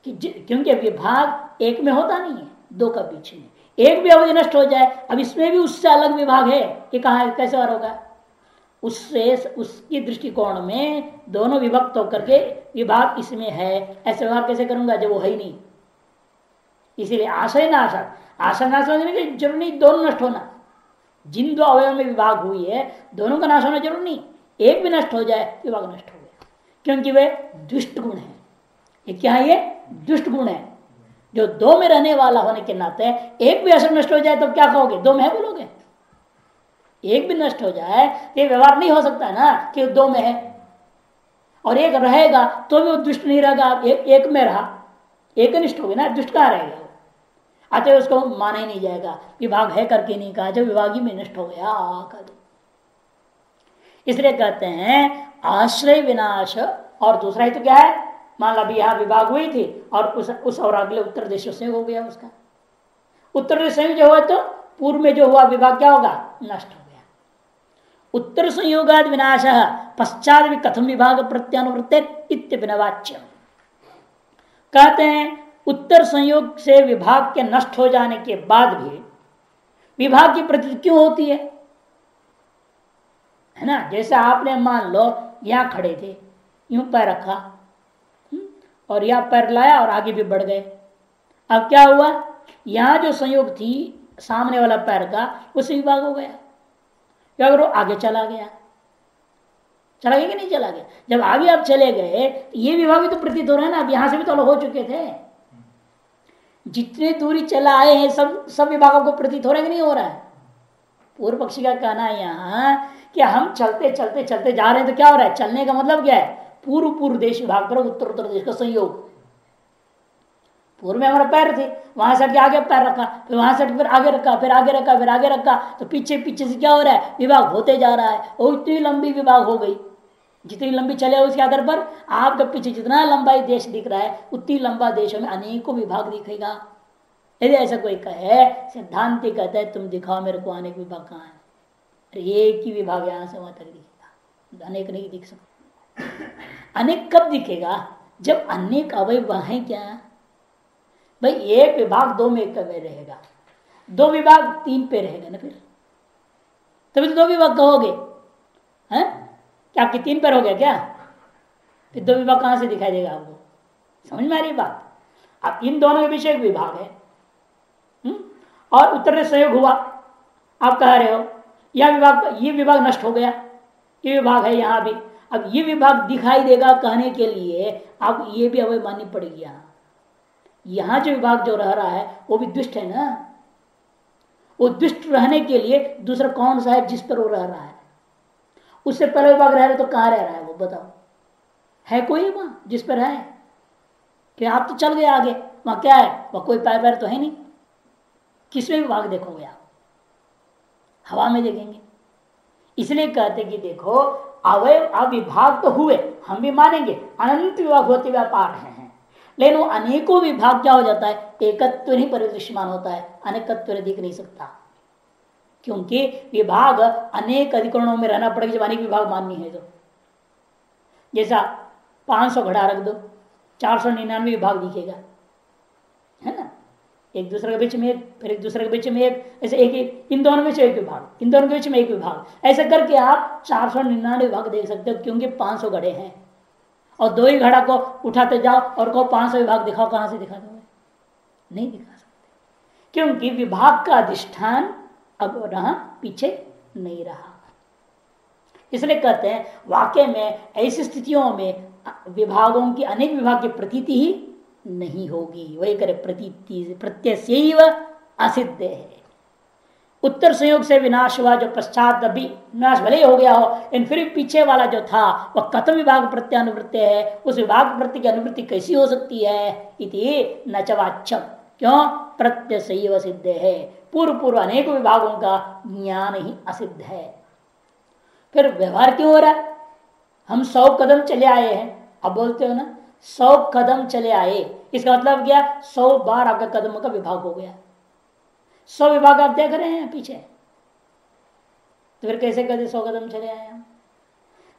कि क्योंकि विभाग एक में होता नहीं है, दो का पीछे में। एक भी अवधि नष्ट हो जाए, अब इसमें भी उससे अलग विभाग है कि कहा, कैसे और होगा? उससे, उसकी दृष्टिकोण में दोनों विभक्त होकर के विभाग इसमें है। ऐसे व्यवहार कैसे करूँगा जब वो है ही नहीं? इसीलिए आशय नाश आशा। नाश होने की ज़रूर नहीं दोनों नष्ट होना। जिन दो अवयव में विभाग हुई है, दोनों का नाश होना ज़रूर नहीं। एक भी नष्ट हो जाए, विभाग नष्ट हो गया। क्योंकि वे दुष्ट गुण है। ये क्या है ये? दुष्ट गुण है। जो दो में रहने वाला होने के नाते एक भी असर नष्ट हो जाए तो क्या कहोगे? दो में है बोलोगे? एक भी नष्ट हो जाए तो ये व्यवहार नहीं हो सकता ना कि दो में है। और एक रहेगा तो भी वो दुष्ट नहीं रहेगा एक, एक में रहा। एक निष्ठ हो गया ना दुष्ट कहा रहेगा अतः उसको माना ही नहीं जाएगा। विभाग है करके नहीं कहा जब विभाग ही में नष्ट हो गया कर इसलिए कहते हैं आश्रय विनाश और दूसरा ही तो क्या है? मान लो अभी यहाँ विभाग हुई थी और उस उस और अगले उत्तर देश से हो गया उसका। उत्तर देश संयोग जो हुआ तो पूर्व में जो हुआ विभाग क्या होगा? नष्ट हो गया। उत्तर संयोगाद विनाश पश्चात भी कथम विभाग प्रत्यानुवृत्त वाच्य कहते हैं, उत्तर संयोग से विभाग के नष्ट हो जाने के बाद भी विभाग की प्रती क्यों होती है? है ना? जैसे आपने मान लो यहाँ खड़े थे, यूँ पैर रखा और यहाँ पैर लाया और आगे भी बढ़ गए। अब क्या हुआ? यहाँ जो संयोग थी, सामने वाला पैर का, उससे विभाग हो गया। क्या करो? आगे चला गया। चला गया कि नहीं चला गया? जब आगे आप चले गए तो ये विभाग भी तो प्रतीत हो रहा है ना, अब यहाँ से भी तो हो चुके थे। जितने दूरी चला आए हैं, सब सब विभागों को प्रतीत हो रहा है कि नहीं हो रहा है? पूर्व पक्षी का कहना है यहाँ कि हम चलते चलते चलते जा रहे हैं तो क्या हो रहा है? चलने का मतलब क्या है? पूर्व पूर्व देश विभाग करो उत्तर उत्तर देश का संयोग। पूर्व में हमारा पैर थे, वहाँ से आगे पैर रखा, फिर वहाँ से फिर आगे रखा, फिर आगे रखा, फिर आगे रखा तो पीछे पीछे से क्या हो रहा है? विभाग होते जा रहा है। और इतनी लंबी विभाग हो गई। जितनी लंबी चले उसके आधार पर आपके पीछे जितना लंबा देश दिख रहा है, उतनी लंबा देशों में अनेकों विभाग दिखेगा। यदि ऐसा कोई कहे, सिद्धांति कहते हैं, तुम दिखाओ मेरे को अनेक विभाग कहाँ है? एक ही विभाग यहाँ से वहाँ तक दिखेगा। अनेक नहीं दिख सकता। अनेक कब दिखेगा? जब अनेक अवयव है क्या? भाई, एक विभाग दो में एक में रहेगा। दो विभाग तीन पे रहेगा ना फिर? तभी तो दो विभाग कहोगे, हैं? क्या आपके तीन पैर हो गया क्या? फिर दो विभाग कहाँ से दिखाई देगा आपको? समझ में आ रही बात? अब इन दोनों के बीच एक विभाग है। हुँ? हम्म? और उत्तर सहयोग हुआ। आप कह रहे हो? यह विभाग, ये विभाग नष्ट हो गया। ये विभाग है यहाँ भी। अब ये विभाग दिखाई देगा कहने के लिए आप ये भी अवय माननी पड़ेगी यहाँ यहाँ जो विभाग जो रह रहा है, वो भी दुष्ट है ना? वो दुष्ट रहने के लिए दूसरा कौन सा है जिस पर वो रह रहा है? उससे पहले विभाग रह रहे तो कहाँ रह रहा है वो बताओ। है कोई वहाँ जिस पर है? कि आप तो चल गए आगे, वहाँ क्या है? वह कोई पैर पैर तो है नहीं। किसमें विभाग देखोगे आप? हवा में देखेंगे। इसलिए कहते कि देखो अवय अविभाग तो हुए, हम भी मानेंगे। अनंत विभाग होते व्यापार है लेकिन वो अनेकों विभाग क्या हो जाता है? एकत्व नहीं, परिदृश्यमान होता है। अनेकत्व दिख नहीं सकता। क्योंकि विभाग अनेक अधिकरणों में रहना पड़ेगा, जब अनेक विभाग माननी है तो। जैसा 500 घड़ा रख दो, चार सौ निन्यानवे विभाग दिखेगा। है ना? एक दूसरे के बीच में एक, फिर एक दूसरे के बीच में एक, ऐसे एक एक, इन दोनों में से एक विभाग, इन दोनों के बीच में एक विभाग। ऐसे करके आप चार सौ निन्यानवे विभाग देख सकते हो, क्योंकि पाँच सौ घड़े हैं। और दो ही घड़ा को उठाते जाओ और को पाँच सौ विभाग दिखाओ, कहाँ से दिखा दोगे? नहीं दिखा सकते। क्योंकि विभाग का अधिष्ठान अब रहा, पीछे नहीं रहा। इसलिए कहते हैं वाक्य में ऐसी स्थितियों में विभागों की अनेक विभाग की प्रतीति ही नहीं होगी। वही करे प्रतीति प्रत्यय असिद्ध है। उत्तर संयोग से विनाश हुआ, जो पश्चात अभी विनाश भले ही हो गया हो, लेकिन फिर पीछे वाला जो था, वह कथम विभाग प्रत्यय अनुवृत्ति है। उस विभाग प्रत्य की अनुवृत्ति कैसी हो सकती है? इति नचवाच्यम क्यों? प्रत्यय सही सिद्ध है। पूर्व पूर्व अनेक विभागों का ज्ञान ही असिद्ध है। फिर व्यवहार क्यों हो रहा? है हम सौ कदम चले आए हैं। अब बोलते हो ना? सौ कदम चले आए। इसका मतलब क्या? सौ बार आपका कदम का विभाग हो गया। सौ विभाग आप देख रहे हैं पीछे। तो फिर कैसे कहते सौ कदम चले आए हम?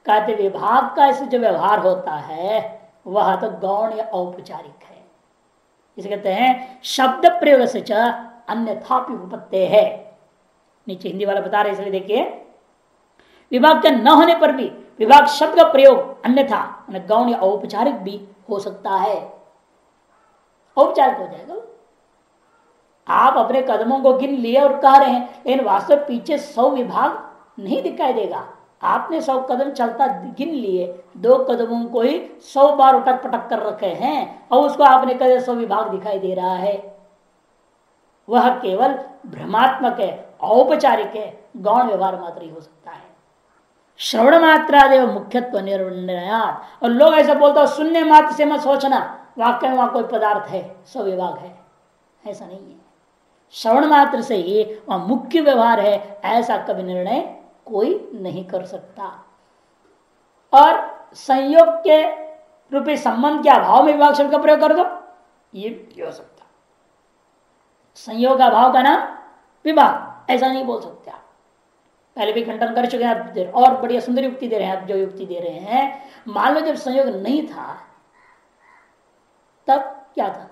कहते विभाग का ऐसे जो व्यवहार होता है, वह तो गौण या औपचारिक है। इसे कहते हैं, शब्द प्रयोग से अन्यथा उपत्ति है। नीचे हिंदी वाला बता रहे इसलिए देखिए। विभाग के न होने पर भी विभाग शब्द का प्रयोग अन्यथा गौण या औपचारिक भी हो सकता है। औपचारिक हो जाएगा। आप अपने कदमों को गिन लिए और कह रहे हैं, लेकिन वास्तव पीछे सौ विभाग नहीं दिखाई देगा। आपने सौ कदम चलता गिन लिए, दो कदमों को ही सौ बार उटक पटक कर रखे हैं, और उसको आपने कहे सौ विभाग दिखाई दे रहा है। वह केवल भ्रमात्मक है, औपचारिक है, गौण व्यवहार मात्र ही हो सकता है। श्रवण मात्रा देव मुख्यत्व निर्णयात और लोग ऐसा बोलते हो शून्य मात्र से मत सोचना। वाक्य में वहाँ कोई पदार्थ है सौ विभाग है। ऐसा नहीं है। श्रवण मात्र से ही वह मुख्य व्यवहार है, ऐसा कभी निर्णय कोई नहीं कर सकता। और संयोग के रूपी संबंध के अभाव में विभाग शब्द का प्रयोग कर दो, ये हो सकता। संयोग अभाव का नाम विभाग, ऐसा नहीं बोल सकते आप। पहले भी खंडन कर चुके हैं आप और बढ़िया सुंदर युक्ति दे रहे हैं आप जो युक्ति दे रहे हैं, मान लो जब संयोग नहीं था, तब क्या था?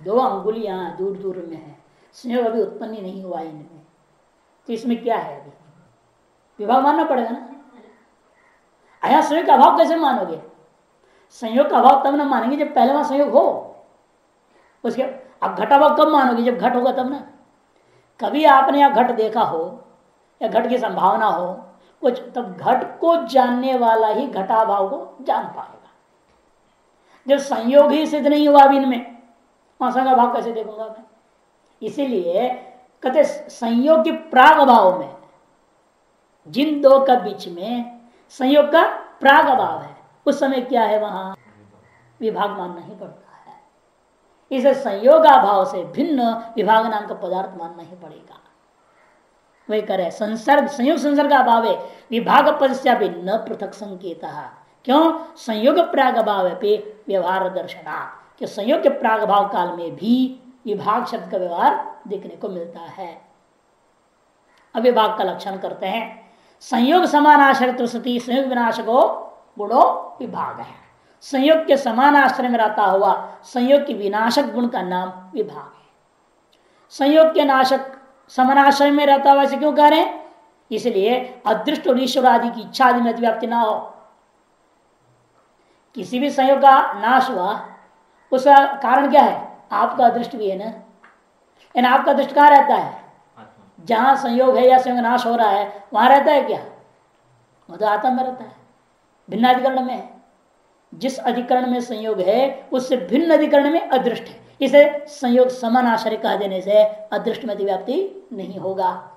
दो अंगुलियाँ दूर दूर में है। संयोग अभी उत्पन्न ही नहीं हुआ इनमें। तो इसमें क्या है अभी? विभाग मानना पड़ेगा ना? आया संयोग का अभाव कैसे मानोगे? संयोग का अभाव तब ना मानेंगे जब पहले वहाँ संयोग हो। उसके, अब घटाभाव कब मानोगे? जब घट होगा तब ना। कभी आपने यहाँ घट देखा हो या घट की संभावना हो कुछ तब घट को जानने वाला ही घटाभाव को जान पाएगा। जब संयोग ही सिद्ध नहीं हुआ अभी इनमें वहाँ का भाव कैसे देखूँगा मैं? इसीलिए कहते संयोग के प्राग भाव में, जिन दो का बीच में संयोग का प्राग अभाव है, उस समय क्या है वहाँ? विभाग मानना ही पड़ता है। इसे संयोगाभाव से भिन्न विभाग नाम का पदार्थ मानना ही पड़ेगा। वही करे। संसर्ग, संयोग संसर्ग अभाव विभाग पद से भी न पृथक संकेत। क्यों? संयोग प्राग अभाव व्यवहार दर्शना कि संयोग के प्राग भाव काल में भी विभाग शब्द का व्यवहार देखने को मिलता है। अविभाग का लक्षण करते हैं। संयोग समान आश्रय सती संयोग विनाश को गुणों विभाग है। संयोग के समान आश्रय में रहता हुआ संयोग की विनाशक गुण का नाम विभाग है। संयोग के नाशक समानाश्रय में रहता हुआ ऐसे क्यों कह रहे हैं? इसलिए अदृष्ट और ईश्वर आदि की इच्छा आदि में व्याप्ति ना हो। किसी भी संयोग का नाश हुआ, उसका कारण क्या है? आपका अदृष्ट भी है ना? आपका दृष्ट कहा रहता है? जहाँ संयोग है या संयोग नाश हो रहा है, वहाँ रहता है क्या? वो तो आत्मा में रहता है भिन्न अधिकरण में जिस अधिकरण में संयोग है, उससे भिन्न अधिकरण में अदृष्ट है। इसे संयोग समान आश्रय कह देने से अदृष्ट में व्याप्ति नहीं होगा।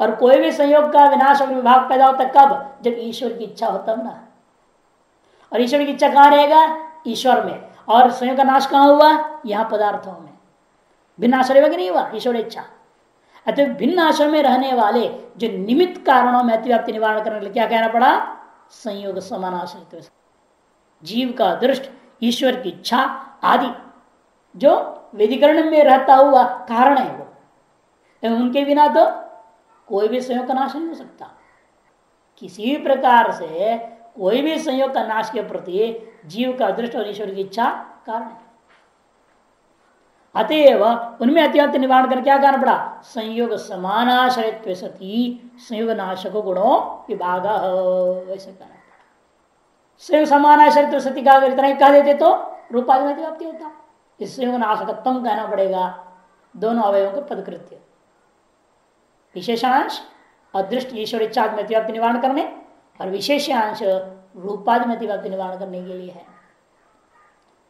और कोई भी संयोग का विनाश और विभाग पैदा होता कब? जब ईश्वर की इच्छा हो तब ना। और ईश्वर की इच्छा कहाँ रहेगा? ईश्वर में। और संयोग का नाश कहाँ हुआ? यहाँ पदार्थों में। भिन्न आश्रय में नहीं हुआ? ईश्वर इच्छा। अतः भिन्न आश्रय में रहने वाले जो निमित्त कारणों में अतिव्याप्ति निवारण करने के लिए क्या कहना पड़ा? संयोग समान आश्रित जीव का दृष्ट ईश्वर की इच्छा आदि जो विधिकरण में रहता हुआ कारण है वो। तो उनके बिना तो कोई भी संयोग का नाश नहीं हो सकता। किसी प्रकार से कोई भी संयोग का नाश के प्रति जीव का दृष्ट और ईश्वर की इच्छा कारण है। अतएव उनमें अत्यंत निवारण कर क्या कारण पड़ा? संयोग समानाश्रय सती, संयोग नाशक गुणों विभाग। कहना पड़ा। संयोग समानाश्रय सती का अगर इतना ही कह देते तो रूपाधि होता? इस संयोग नाशकत्म कहना पड़ेगा, दोनों अवयों को पदकृत्य। विशेषांश, अदृष्ट ईश्वर इच्छा में निवारण करने और विशेषांश रूपाधि में निवारण करने के लिए है।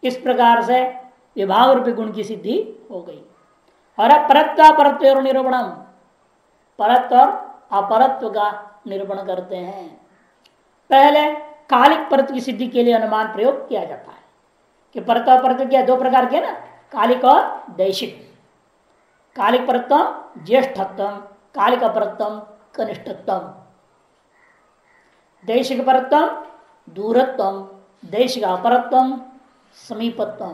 इस प्रकार से विभाग रूपी गुण की सिद्धि हो गई। और परत्व परत्व निरूपण परत्व और अपरत्व का निरूपण करते हैं। पहले कालिक परत्व की सिद्धि के लिए अनुमान प्रयोग किया जाता है। कि परत्व परत्व क्या दो प्रकार के ना? कालिक और दैशिक। कालिक परतम ज्येष्ठत्व कालिक अपरत्व कनिष्ठत्व दैशिक परतम दूरत्व दैशिक अपरत्व समीपत्व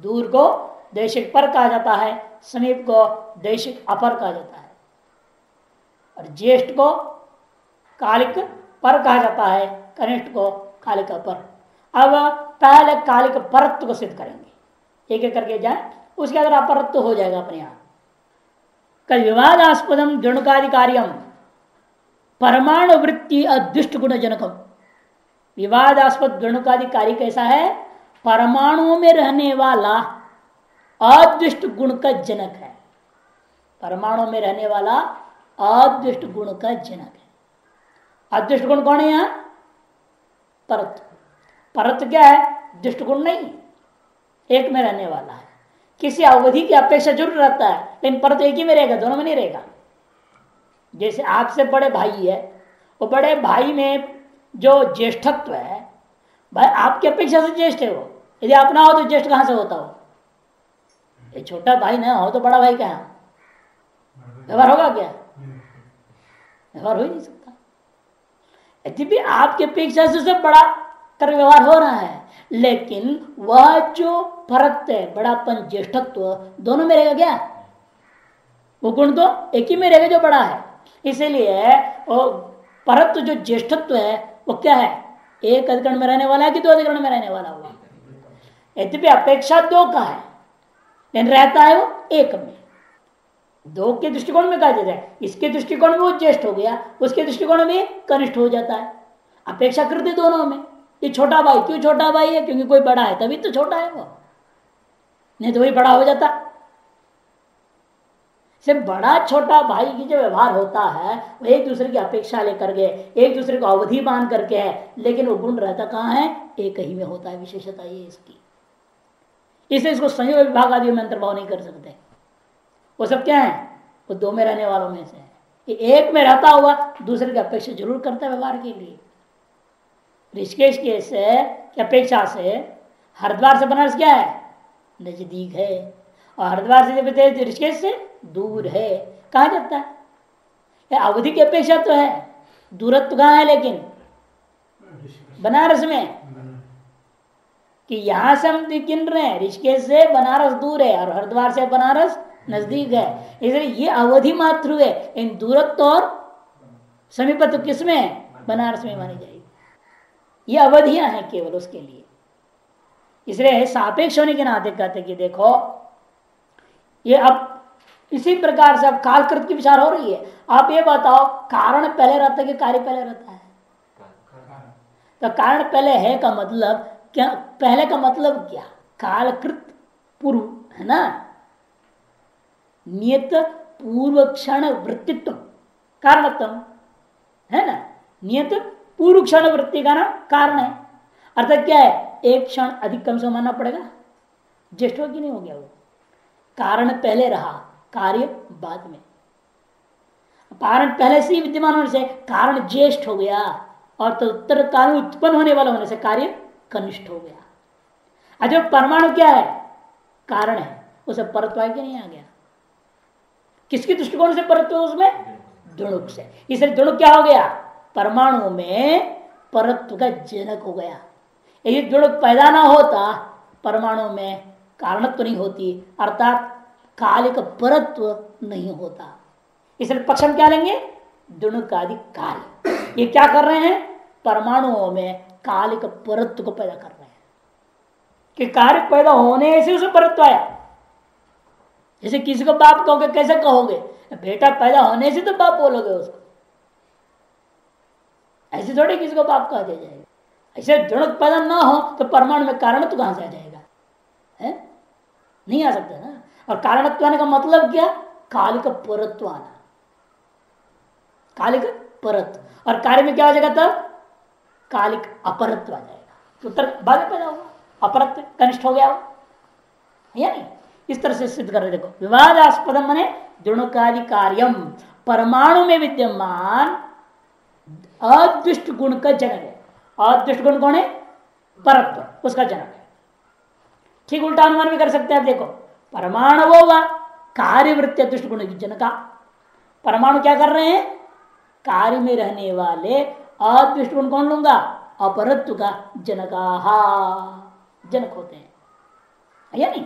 दूर को देशिक पर कहा जाता है, समीप को देशिक अपर कहा जाता है। और ज्येष्ठ को कालिक पर कहा जाता है, कनिष्ठ को कालिक अपर। अब पहले कालिक परत्व को सिद्ध करेंगे। एक एक करके जाए, उसके अगर अपरत्व हो जाएगा अपने आप। कल विवादास्पदम दृणुकाधिकारियम परमाणु वृत्ति अदृष्ट गुण जनकम विवादास्पद गणुकाधिकारी कैसा है? परमाणुओं में रहने वाला अदृष्ट गुण का जनक है। परमाणु में रहने वाला अदृष्ट गुण का जनक है। अदृष्ट गुण कौन है यहाँ? परत। परत क्या है? दृष्ट गुण नहीं, एक में रहने वाला है। किसी अवधि की अपेक्षा ज़रूर रहता है, लेकिन परत एक ही में रहेगा, दोनों में नहीं रहेगा। जैसे आपसे बड़े भाई है, वो बड़े भाई में जो ज्येष्ठत्व है, भाई आपकी अपेक्षा से ज्येष्ठ है वो। यदि आप हो तो ज्येष्ठ कहाँ से होता हो? ये छोटा भाई ना हो तो बड़ा भाई क्या व्यवहार होगा क्या? व्यवहार हो ही नहीं सकता। यदि भी आपकी अपेक्षा से सब बड़ा कर व्यवहार हो रहा है लेकिन वह जो फरक है बड़ापन, ज्येष्ठत्व, दोनों में रहेगा क्या? वो गुण तो एक ही में रहेगा जो बड़ा है। इसीलिए परत्व जो ज्येष्ठत्व है, वो क्या है? एक अधिकरण में रहने वाला है कि दो अधिकरण में रहने वाला हुआ? यद्यपि अपेक्षा दो का है, लेकिन रहता है वो एक में। दो के दृष्टिकोण में कहा जाता है। इसके दृष्टिकोण में वो ज्येष्ठ हो गया, उसके दृष्टिकोण में कनिष्ठ हो जाता है। अपेक्षा करते दोनों में। ये छोटा भाई, क्यों छोटा भाई है? क्योंकि कोई बड़ा है, तभी तो छोटा है वो। नहीं तो वही बड़ा हो जाता। से बड़ा छोटा भाई की जो व्यवहार होता है, वो एक दूसरे की अपेक्षा लेकर के, एक दूसरे को अवधि मान करके है, लेकिन वो गुण रहता कहाँ है? एक ही में होता है, विशेषता ये इसकी। इसे इसको संयोग विभाग आदि में अंतर्भाव नहीं कर सकते। वो सब क्या है? वो दो में रहने वालों में से है। एक में रहता हुआ दूसरे की अपेक्षा ज़रूर करता है व्यवहार के लिए। ऋषिकेश के से अपेक्षा से हरिद्वार से बनारस क्या है? नज़दीक है। और हरिद्वार से जब ऋषिकेश से दूर है। कहा जाता है? अवधि की अपेक्षा तो है। दूरत्व कहाँ है लेकिन? बनारस में। कि यहाँ से हम गिन रहे हैं? ऋषिकेश से बनारस दूर है और हरिद्वार से बनारस नज़दीक है। इसलिए ये अवधि मात्र है इन दूरत्व और समीपत्व किसमें बनारस में मानी जाएगी। ये अवधियाँ हैं केवल उसके लिए। इसलिए सापेक्ष होने के नाते कहते कि देखो, ये अब इसी प्रकार से अब कालकृत की विचार हो रही है। आप ये बताओ, कारण पहले रहता है कि कार्य पहले रहता है? तो कारण पहले है का मतलब क्या, पहले का मतलब क्या? कालकृत पूर्व, है ना? नियत पूर्व क्षण वृत्तित्व कारणत्म है ना? नियत पूर्व क्षण वृत्ति का नाम कारण है। अर्थात क्या है? एक क्षण अधिक कम से मानना पड़ेगा। ज्येष्ठ हो कि नहीं हो गया वो? कारण पहले रहा, कार्य बाद में। कारण पहले से ही विद्यमान होने से कारण ज्येष्ठ हो गया और तो उत्तर काल उत्पन्न होने वाला होने से कार्य कनिष्ठ हो गया। अच्छा परमाणु क्या है? कारण है। उसे परत्व के नहीं आ गया? किसके दृष्टिकोण से परत्व उसमें? दुणुक से। इसलिए दुणुक क्या हो गया? परमाणु में परत्व का जनक हो गया। यदि दुणुक पैदा ना होता परमाणु में कारणत्व नहीं होती, अर्थात कालिक परत्व नहीं होता। इसलिए पक्ष हम क्या लेंगे? दुणुकादि काल। ये क्या कर रहे हैं? परमाणुओं में कालिक परत्व को पैदा कर रहे हैं। कि कार्य पैदा होने से उसे परत्व आया। जैसे किसी को बाप कहोगे, कैसे कहोगे? बेटा पैदा होने से तो बाप बोलोगे उसको। ऐसे थोड़े किसी को बाप कहा जाएगा। ऐसे दुणक उत्पादन ना हो तो परमाणु में कारण तो कहाँ से आ जाएगा? है? नहीं आ सकता ना। और कारणत्व आने का मतलब क्या? कालिक परत्व आना कालिक परत्व। और कार्य में क्या हो जाएगा तब? कालिक अपरत्व आ जाएगा। तो उत्तर बाद में पैदा हुआ अपरत्व कनिष्ठ हो गया या नहीं? इस तरह से सिद्ध कर रहे देखो विवादास्पद मने दृणुकादि कार्यम परमाणु में विद्यमान अदृष्ट गुण का जनक है। अदृष्ट गुण कौन है? परत्व, उसका जनक है। ठीक उल्टा अनुमान भी कर सकते हैं देखो। परमाणु होगा, कार्यवृत्ति दृष्ट गुण की जनका परमाणु क्या कर रहे हैं? कार्य में रहने वाले अदृष्ट गुण कौन लूँगा? अपरत्व का जनका जनक होते हैं। या नहीं?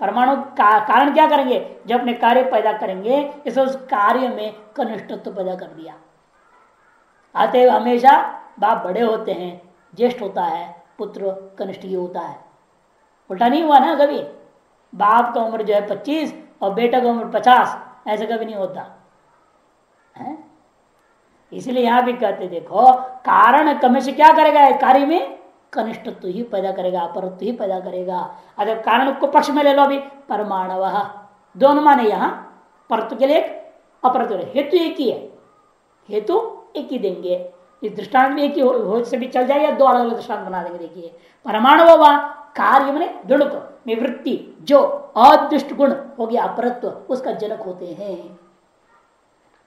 परमाणु का कारण क्या करेंगे? जब अपने कार्य पैदा करेंगे, इस उस कार्य में कनिष्ठत्व पैदा कर दिया। अतएव हमेशा बाप बड़े होते हैं, ज्येष्ठ होता है, पुत्र कनिष्ठ ही होता है। उल्टा नहीं हुआ ना कभी? बाप का उम्र जो है पच्चीस और बेटा का उम्र पचास, ऐसा कभी नहीं होता। है? इसलिए यहाँ भी कहते, देखो, कारण कम से क्या करेगा? कार्य में कनिष्ठ तो ही पैदा करेगा, अपरत्व ही पैदा करेगा। अगर कारण को पक्ष में ले लो अभी, परमाणव। दोनों माने यहाँ, परत्व के लिए अपरत्व हेतु एक ही है। हेतु एक ही देंगे। इस दृष्टांत में एक ही हो से भी चल जाएगा, दो अलग अलग दृष्टांत बना देंगे, देखिए। परमाणु व कार्य में दुणुक में वृत्ति जो अदृष्ट गुण हो गया अपरत्व, उसका जनक होते हैं।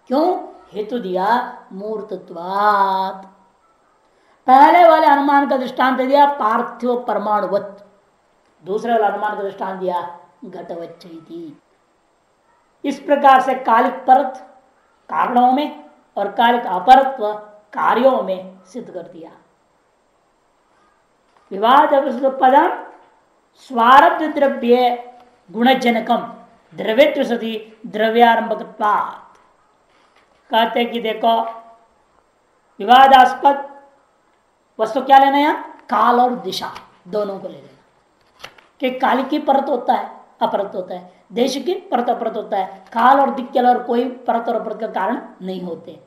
क्यों? हेतु दिया मूर्तत्वात। पहले वाले अनुमान का दृष्टांत दिया पार्थिव परमाणुवत। दूसरे वाले अनुमान का दृष्टांत दिया घटवच्च इस प्रकार से कालिक परत, कारणों में और कालिक अपरत्व कार्यों में सिद्ध कर दिया। विवाद पदम स्वारब्ध द्रव्य गुणजनकम द्रव्य सती द्रव्यारंभक कहते कि देखो, विवादास्पद वस्तु क्या लेना है? काल और दिशा, दोनों को ले लेना। कि काल की परत होता है, अपरत होता है। देश की परत अपरत होता है। काल और दिक्कल और कोई परत और अपरत का कारण नहीं होते।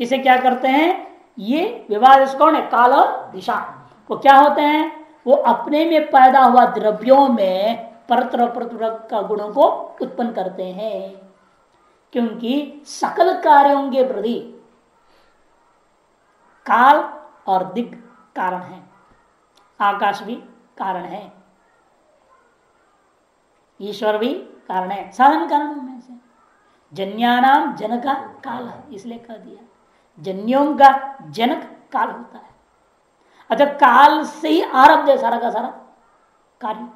इसे क्या करते हैं? ये विवाद कौन है? काल और दिशा। वो क्या होते हैं? वो अपने में पैदा हुआ द्रव्यों में परत और का गुणों को उत्पन्न करते हैं। क्योंकि सकल कार्यों के प्रति काल और दिग कारण है। आकाश भी कारण है। ईश्वर भी कारण है, साधन कारण में से। जन्यानाम जनक काल है इसलिए कह दिया। जन्यों का जनक काल होता है। अच्छा काल से ही आरब्ध है सारा का सारा कार्य।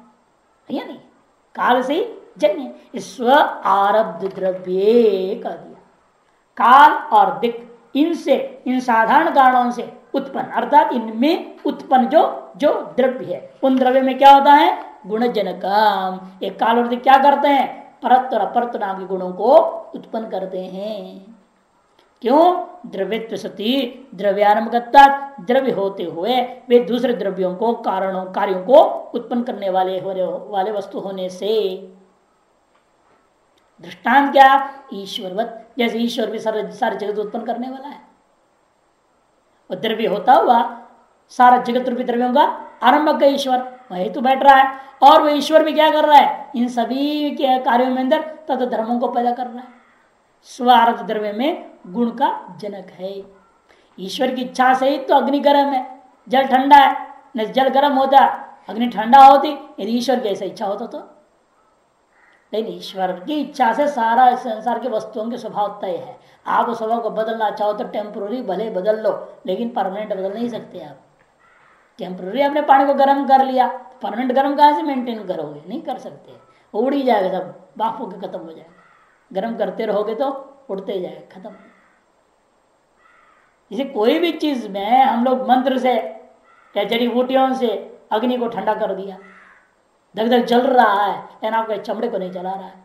या नहीं? काल से ही जन्य स्व आरब्ध द्रव्य कह दिया। काल और दिक, इनसे, इन साधारण कारणों से उत्पन्न, अर्थात इनमें उत्पन्न जो जो द्रव्य है, उन द्रव्य में क्या होता है? गुण जनकम एक काल और क्या करते हैं? परत और अपरत नाम के गुणों को उत्पन्न करते हैं। क्यों? द्रव्यत्व सती द्रव्यारंभकता द्रव्य होते हुए वे दूसरे द्रव्यों को, कारणों, कार्यों को उत्पन्न करने वाले होने, वाले वस्तु होने से। दृष्टांत क्या? ईश्वरवत, जैसे ईश्वर भी सारे सारे जगत उत्पन्न करने वाला है। वो द्रव्य होता हुआ सारा जगत रूपी द्रव्यों का आरंभ का ईश्वर? वही तो बैठ रहा है। और वह ईश्वर भी क्या कर रहा है? इन सभी के कार्यों में अंदर तथा धर्मों को पैदा कर रहा है। स्वार्थ द्रव्य में गुण का जनक है। ईश्वर की इच्छा से ही तो अग्नि गर्म है। जल ठंडा है। न जल गर्म होता, अग्नि ठंडा होती, यदि ईश्वर की ऐसा इच्छा होता तो। लेकिन ईश्वर की इच्छा से सारा संसार के वस्तुओं के स्वभाव तय है। आप स्वभाव को बदलना चाहो तो टेम्पोररी भले बदल लो, लेकिन परमानेंट बदल नहीं सकते आप। टेम्पोररी आपने पानी को गर्म कर लिया परमानेंट गर्म कहाँ से मेंटेन करोगे? नहीं कर सकते। उड़ ही जाएगा सब बाप के खत्म हो जाएगा। गर्म करते रहोगे तो उड़ते जाएगा, खत्म। इसे कोई भी चीज़, में, हम लोग मंत्र से, या जड़ी बूटियों से अग्नि को ठंडा कर दिया। धक धक जल रहा है, लेकिन आपके चमड़े को नहीं जला रहा है।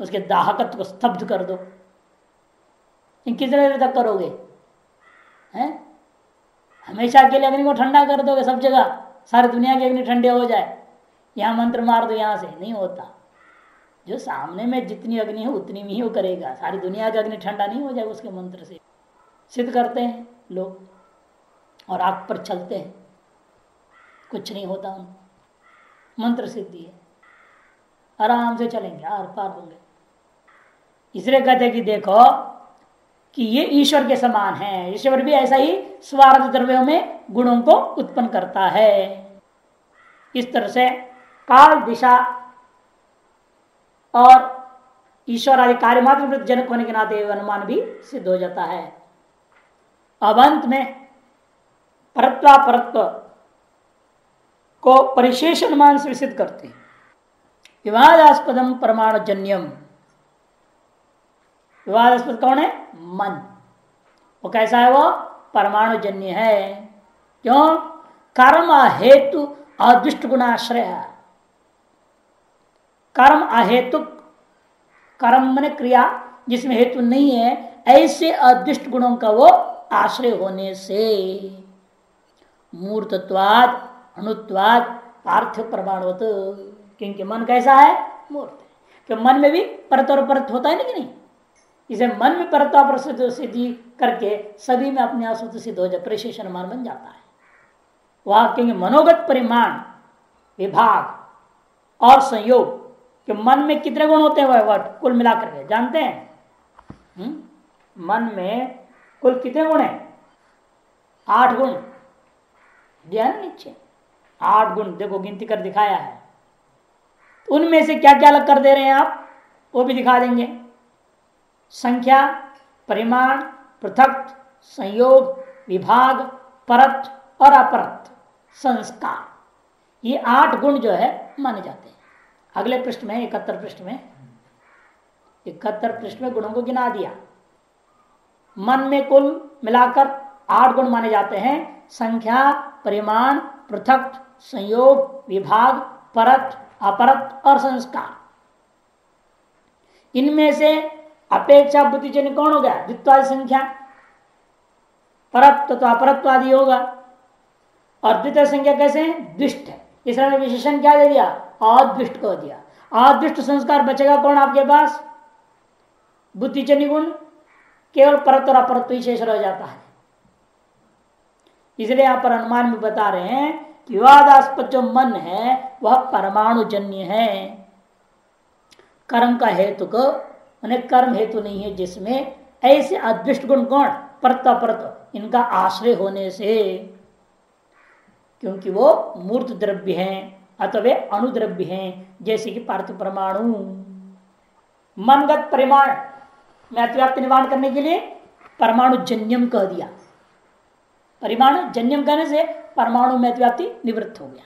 उसके दाहकत को स्तब्ध कर दो। कितने देर तक करोगे? हैं? हमेशा के लिए अग्नि को ठंडा कर दोगे सब जगह, सारी दुनिया की अग्नि ठंडे हो जाए। यहाँ मंत्र मार दो, यहाँ से। नहीं होता। जो सामने में जितनी अग्नि है, उतनी में ही वो करेगा। सारी दुनिया का अग्नि ठंडा नहीं हो जाएगा उसके मंत्र से। सिद्ध करते हैं लोग और आग पर चलते हैं। कुछ नहीं होता उन। मंत्र सिद्धि है आराम से चलेंगे, आर पार होंगे। इसलिए कहते कि देखो कि ये ईश्वर के समान है। ईश्वर भी ऐसा ही स्वार्थ द्रव्यों में गुणों को उत्पन्न करता है। इस तरह से काल, दिशा और ईश्वर आदि कार्य मात्र जनक होने के नाते अनुमान भी सिद्ध हो जाता है। अब अंत में परत्वा परत्व को परिशेष अनुमान से सिद्ध करते विवादास्पदम परमाणु जन्यम विवादास्पद कौन है? मन। वो कैसा है वो? परमाणु जन्य है। क्यों? कर्म हेतु अदृष्ट गुणाश्रय कर्म अहेतु, कर्म मन क्रिया जिसमें हेतु नहीं है, ऐसे अदृष्ट गुणों का वो आश्रय होने से मूर्तत्वाद, अणुत्वाद, पार्थिव प्रमाणवत क्योंकि मन कैसा है? मूर्त। क्योंकि मन में भी परत और परत होता है ना कि नहीं? इसे मन में परता प्रसिद्ध सिद्धि करके सभी में अपने आप सिद्ध हो जाए प्रशेष अनुमान बन जाता है। वह क्योंकि मनोगत परिमाण, विभाग और संयोग, कि मन में कितने गुण होते हैं वह कुल मिलाकर के, जानते हैं? हम्म? मन में कुल कितने गुण हैं? आठ गुण। दिया ना नीचे? आठ गुण, देखो, गिनती कर दिखाया है। उनमें से क्या क्या अलग कर दे रहे हैं आप? वो भी दिखा देंगे। संख्या, परिमाण, पृथक, संयोग, विभाग, परत और अपरत, संस्कार। ये आठ गुण जो है, माने जाते हैं। अगले पृष्ठ में, इकहत्तर पृष्ठ में, इकहत्तर पृष्ठ में गुणों को गिना दिया। मन में कुल मिलाकर आठ गुण माने जाते हैं। संख्या, परिमाण, पृथक, संयोग, विभाग, परत, अपरत और संस्कार। इनमें से अपेक्षा बुद्धिजन्य कौन हो गया द्वित्वादि संख्या। परत्व तो अपरत्वादि होगा। और द्वितीय संख्या कैसे? दुष्ट। है इसलिए विशेषण क्या दे दिया? अदृष्ट को दिया। अदृष्ट संस्कार बचेगा कौन आपके पास? बुद्धिजन्य गुण। केवल परत और अपरत्व ही शेष रह जाता है। इसलिए यहाँ पर अनुमान में बता रहे हैं कि विवादास्पद जो मन है, वह परमाणु जन्य है। कर्म का हेतु को मैंने कर्म हेतु नहीं है जिसमें ऐसे अदृष्ट गुण कौन? परत इनका आश्रय होने से। क्योंकि वो मूर्त द्रव्य हैं अथवा अनुद्रव्य हैं, जैसे कि पार्थ परमाणु। मनगत परिमाण में अतिव्याप्ति निवारण करने के लिए परमाणु जन्यम कह दिया। परिमाणु जन्यम कहने से परमाणु में अतिव्याप्ति निवृत्त हो गया।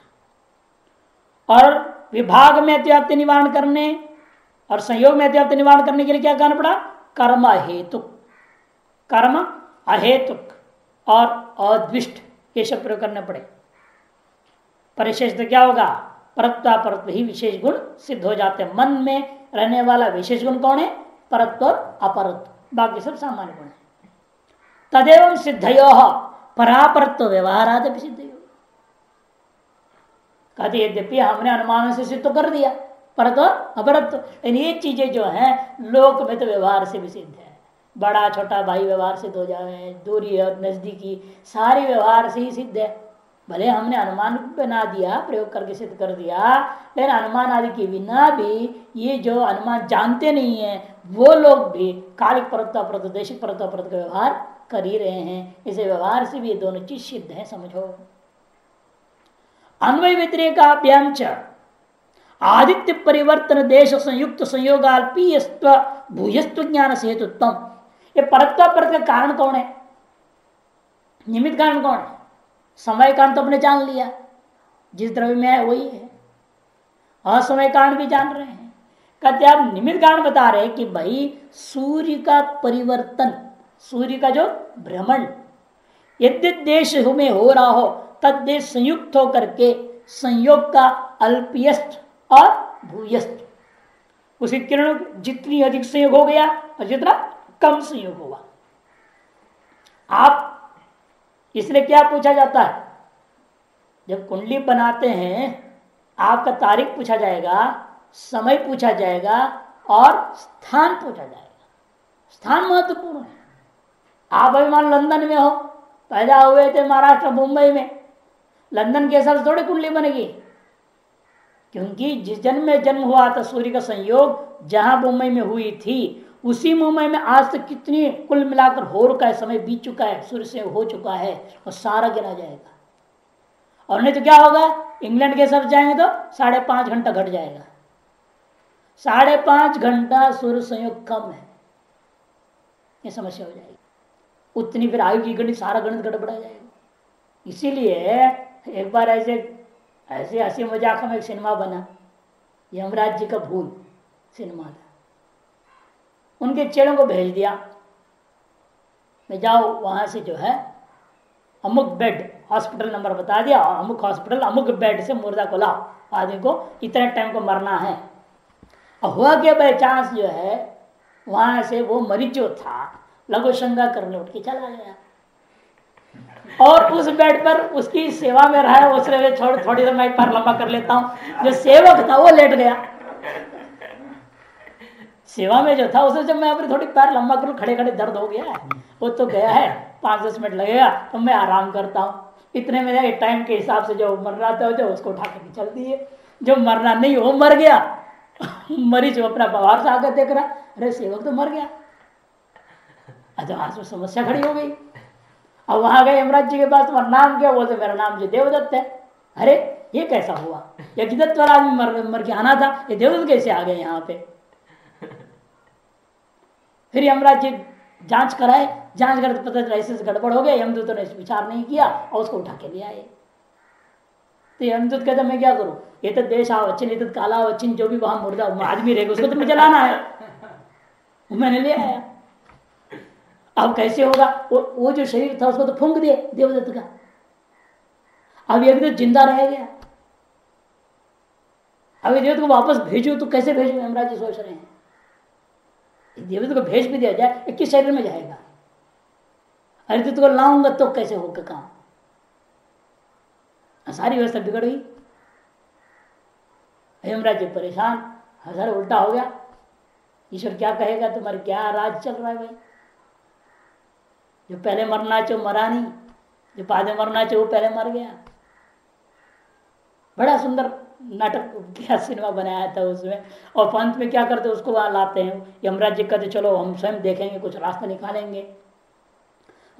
और विभाग में अतिव्याप्ति निवारण करने और संयोग में अतिव्याप्ति निवारण करने के लिए क्या कहना पड़ा? कर्म अहेतुक। कर्म अहेतुक और अद्विष्ट ये सब प्रयोग करने पड़े। परिशेष तो क्या होगा? परत्वा परत्व ही विशेष गुण सिद्ध हो जाते हैं। मन में रहने वाला विशेष गुण कौन है? परत्व और अपरत्व। बाकी सब सामान्य गुण है। तदेव सिद्धयो परापरत्व व्यवहार आदि सिद्ध कहते यद्यपि हमने अनुमान से सिद्ध कर दिया। परत्व अपरत्व ये चीज़ें जो है, लोक में तो व्यवहार से भी सिद्ध है। बड़ा, छोटा भाई व्यवहार सिद्ध हो जाए, दूरी और नजदीकी, सारी व्यवहार से ही सिद्ध है। भले हमने अनुमान बना दिया, प्रयोग करके सिद्ध कर दिया, लेकिन अनुमान आदि के बिना भी ये जो अनुमान जानते नहीं है, वो लोग भी कालिक परत, अपरत, देशिक परत, अपरत का व्यवहार कर ही रहे हैं। इसे व्यवहार से भी ये दोनों चीज़ सिद्ध है, समझो। अन्वय व्यतिरेकाभ्याम च आदित्य परिवर्तन देश संयुक्त संयोगाल्पीयस्व भूयस्व ज्ञान से हेतुत्व ये परत्व परत का कारण कौन है? निमित्त कारण कौन है? समय कारण तो अपने जान लिया। जिस द्रव्य में है, वही है। असमय कारण भी जान रहे हैं। कहते आप निमित्त कारण बता रहे कि भाई, सूर्य का परिवर्तन, सूर्य का जो भ्रमण यद्य देश में हो रहा हो तद देश संयुक्त होकर के संयोग का अल्पियस्त और भूयस्त। उसी किरण जितनी अधिक संयोग हो गया और जितना कम संयोग होगा। आप, इसलिए क्या पूछा जाता है? जब कुंडली बनाते हैं, आपका तारीख पूछा जाएगा, समय पूछा जाएगा और स्थान पूछा जाएगा। स्थान महत्वपूर्ण है। आप अभिमान लंदन में हो, पैदा हुए थे महाराष्ट्र, मुंबई में। लंदन के हिसाब से थोड़ी कुंडली बनेगी। क्योंकि जिस जन्म में जन्म हुआ था सूर्य का संयोग, जहाँ मुंबई में हुई थी, उसी मुंबई में आज तक कितनी कुल मिलाकर हो रखा है, समय बीत चुका है, सूर्य से हो चुका है, और सारा गिना जाएगा। और नहीं तो क्या होगा? इंग्लैंड के सब जाएँगे तो साढ़े पाँच घंटा घट जाएगा। साढ़े पाँच घंटा सूर्य संयोग कम है। ये समस्या हो जाएगी। उतनी फिर आयु की गणित, सारा गणित गड़बड़ा जाएगा। इसीलिए एक बार ऐसे ऐसे हँसी मज़ाक में एक सिनेमा बना। यमराज जी का भूल सिनेमा था। उनके चेड़ों को भेज दिया। मैं जाओ वहाँ से जो है, अमुक बेड, हॉस्पिटल नंबर बता दिया। अमुक हॉस्पिटल, अमुक बेड से मुर्दा को लाओ। आदमी को इतने टाइम को मरना है। और हुआ क्या बाई चांस जो है, वहाँ से वो मरीज़ जो था, लघु शंगा करने उठ के चला गया। और उस बेड पर उसकी सेवा में रहा है, उसने छोड़ थोड़ी देर मैं पैर लंबा कर लेता हूँ। जो सेवक था, वो लेट गया। सेवा में जो था उसे जब मैं अपने थोड़ी पैर लंबा करूँ खड़े खड़े दर्द हो गया है। वो तो गया है। पाँच दस मिनट लगेगा तो मैं आराम करता हूँ। इतने में टाइम के हिसाब से जो मर रहा था, जो उसको उठा कर चल दिए। जो मरना नहीं, वो मर गया। मरीज़ अपना बाहर से आकर देख रहा, अरे सेवक तो मर गया। अच्छा समस्या खड़ी हो गई। अब वहाँ गए यमराज जी के पास, तुम्हारा नाम क्या बोलते मेरा नाम जो देवदत्त है। अरे, ये कैसा हुआ? यज्ञदत्त वाला आदमी मर मर के आना था। ये देवदत्त कैसे आ गए यहाँ पे? फिर यमराज जी जाँच कराए। जाँच कर पता चला ऐसे गड़बड़ हो गया। यमदूतों ने विचार नहीं किया और उसको उठा के ले आए। तो यमदूत कहते, मैं क्या करूँ? ये तो देश आवचिन ये तो काला आवचिन जो भी वहाँ मुर्दा, आदमी रहेगा, उसको तो मुझे जलाना है। मैंने ले आया। अब कैसे होगा? वो वो जो शरीर था, उसको तो फूंक दिए देवदत्त का। अब एक दिन ज़िंदा रह गया। अब देवदत्त को वापस भेजो तो कैसे भेजो हेमराज जी सोच रहे हैं। देवदत्त को भेज भी दिया जाए किस शरीर में जाएगा? अरे तो को लाऊँगा तो कैसे होगा काम? सारी व्यवस्था बिगड़ गई। हेमराज जी परेशान हज़ार उल्टा हो गया। ईश्वर क्या कहेगा? तुम्हारे क्या राज चल रहा है भाई? जो पहले मरना चाहिए मरा नहीं। जो बाद में मरना चाहिए वो पहले मर गया। बड़ा सुंदर नाटक क्या सिनेमा बनाया था उसमें। और पंत में क्या करते उसको वहाँ लाते हैं। यमराज जी कहते, चलो, हम स्वयं देखेंगे, कुछ रास्ता निकालेंगे।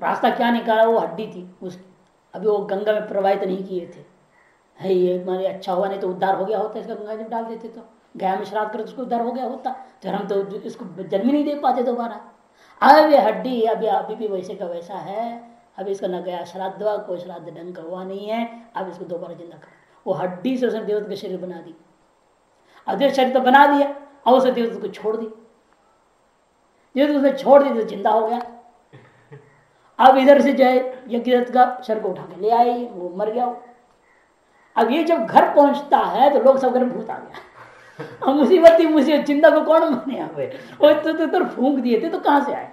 रास्ता क्या निकाला? वो हड्डी थी उस अभी वो गंगा में प्रवाहित नहीं किए थे। है ये मारे अच्छा हुआ, नहीं तो उद्धार हो गया होता, इसका गंगा जब डाल देते तो। गया में श्राद्ध कर उसको उद्धार हो गया होता। तो हम तो इसको जन्म ही नहीं दे पाते दोबारा। अब ये हड्डी, अभी अभी भी वैसे का वैसा है। अब इसका न गया, श्राद्ध हुआ, कोई श्राद्ध ढंग का हुआ नहीं है। अब इसको दोबारा ज़िंदा कर। वो हड्डी से उसने देवत का शरीर बना दी। अदेव शरीर तो बना दिया, और उसने देवत को छोड़ दी। देवत उसने छोड़ दी तो ज़िंदा हो गया। अब इधर से जो है यज्ञ का शरीर को उठा के ले आई, वो मर गया अब ये जब घर पहुँचता है तो लोग सब घर भूत आ गया। हम मुसीबत ही मुसीबत चिंता को कौन माने हुए वो तो, तो, तो फूंक दिए थे तो कहाँ से आए?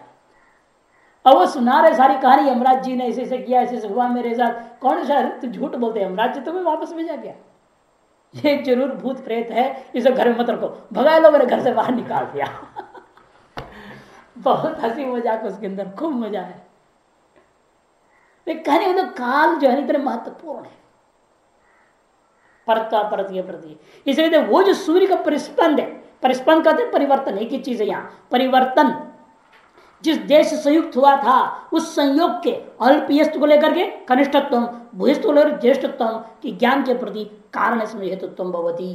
अब वो सुना रहे सारी कहानी यमराज जी ने ऐसे ऐसे किया ऐसे ऐसे हुआ मेरे साथ। कौन सा तो झूठ बोलते यमराज जी तुम्हें वापस भेजा गया? ये ज़रूर भूत प्रेत है इसे घर में मत रखो। भगा लो मेरे घर से बाहर निकाल दिया। बहुत हँसी मज़ाक उसके अंदर खूब मज़ा है कहने मतलब काल जो है इतने महत्वपूर्ण है। परत परत के प्रति इसलिए वो जो सूर्य का परिस्पंद है, परिस्पंद कहते हैं परिवर्तन, एक ही चीज़ है यहाँ, परिवर्तन। जिस देश संयुक्त हुआ था, उस संयोग के अल्पयस्त को लेकर के कनिष्ठत्व भूयस्त को लेकर ज्येष्ठत्व, की ज्ञान के प्रति कारण इसमें हेतुत्व भवती।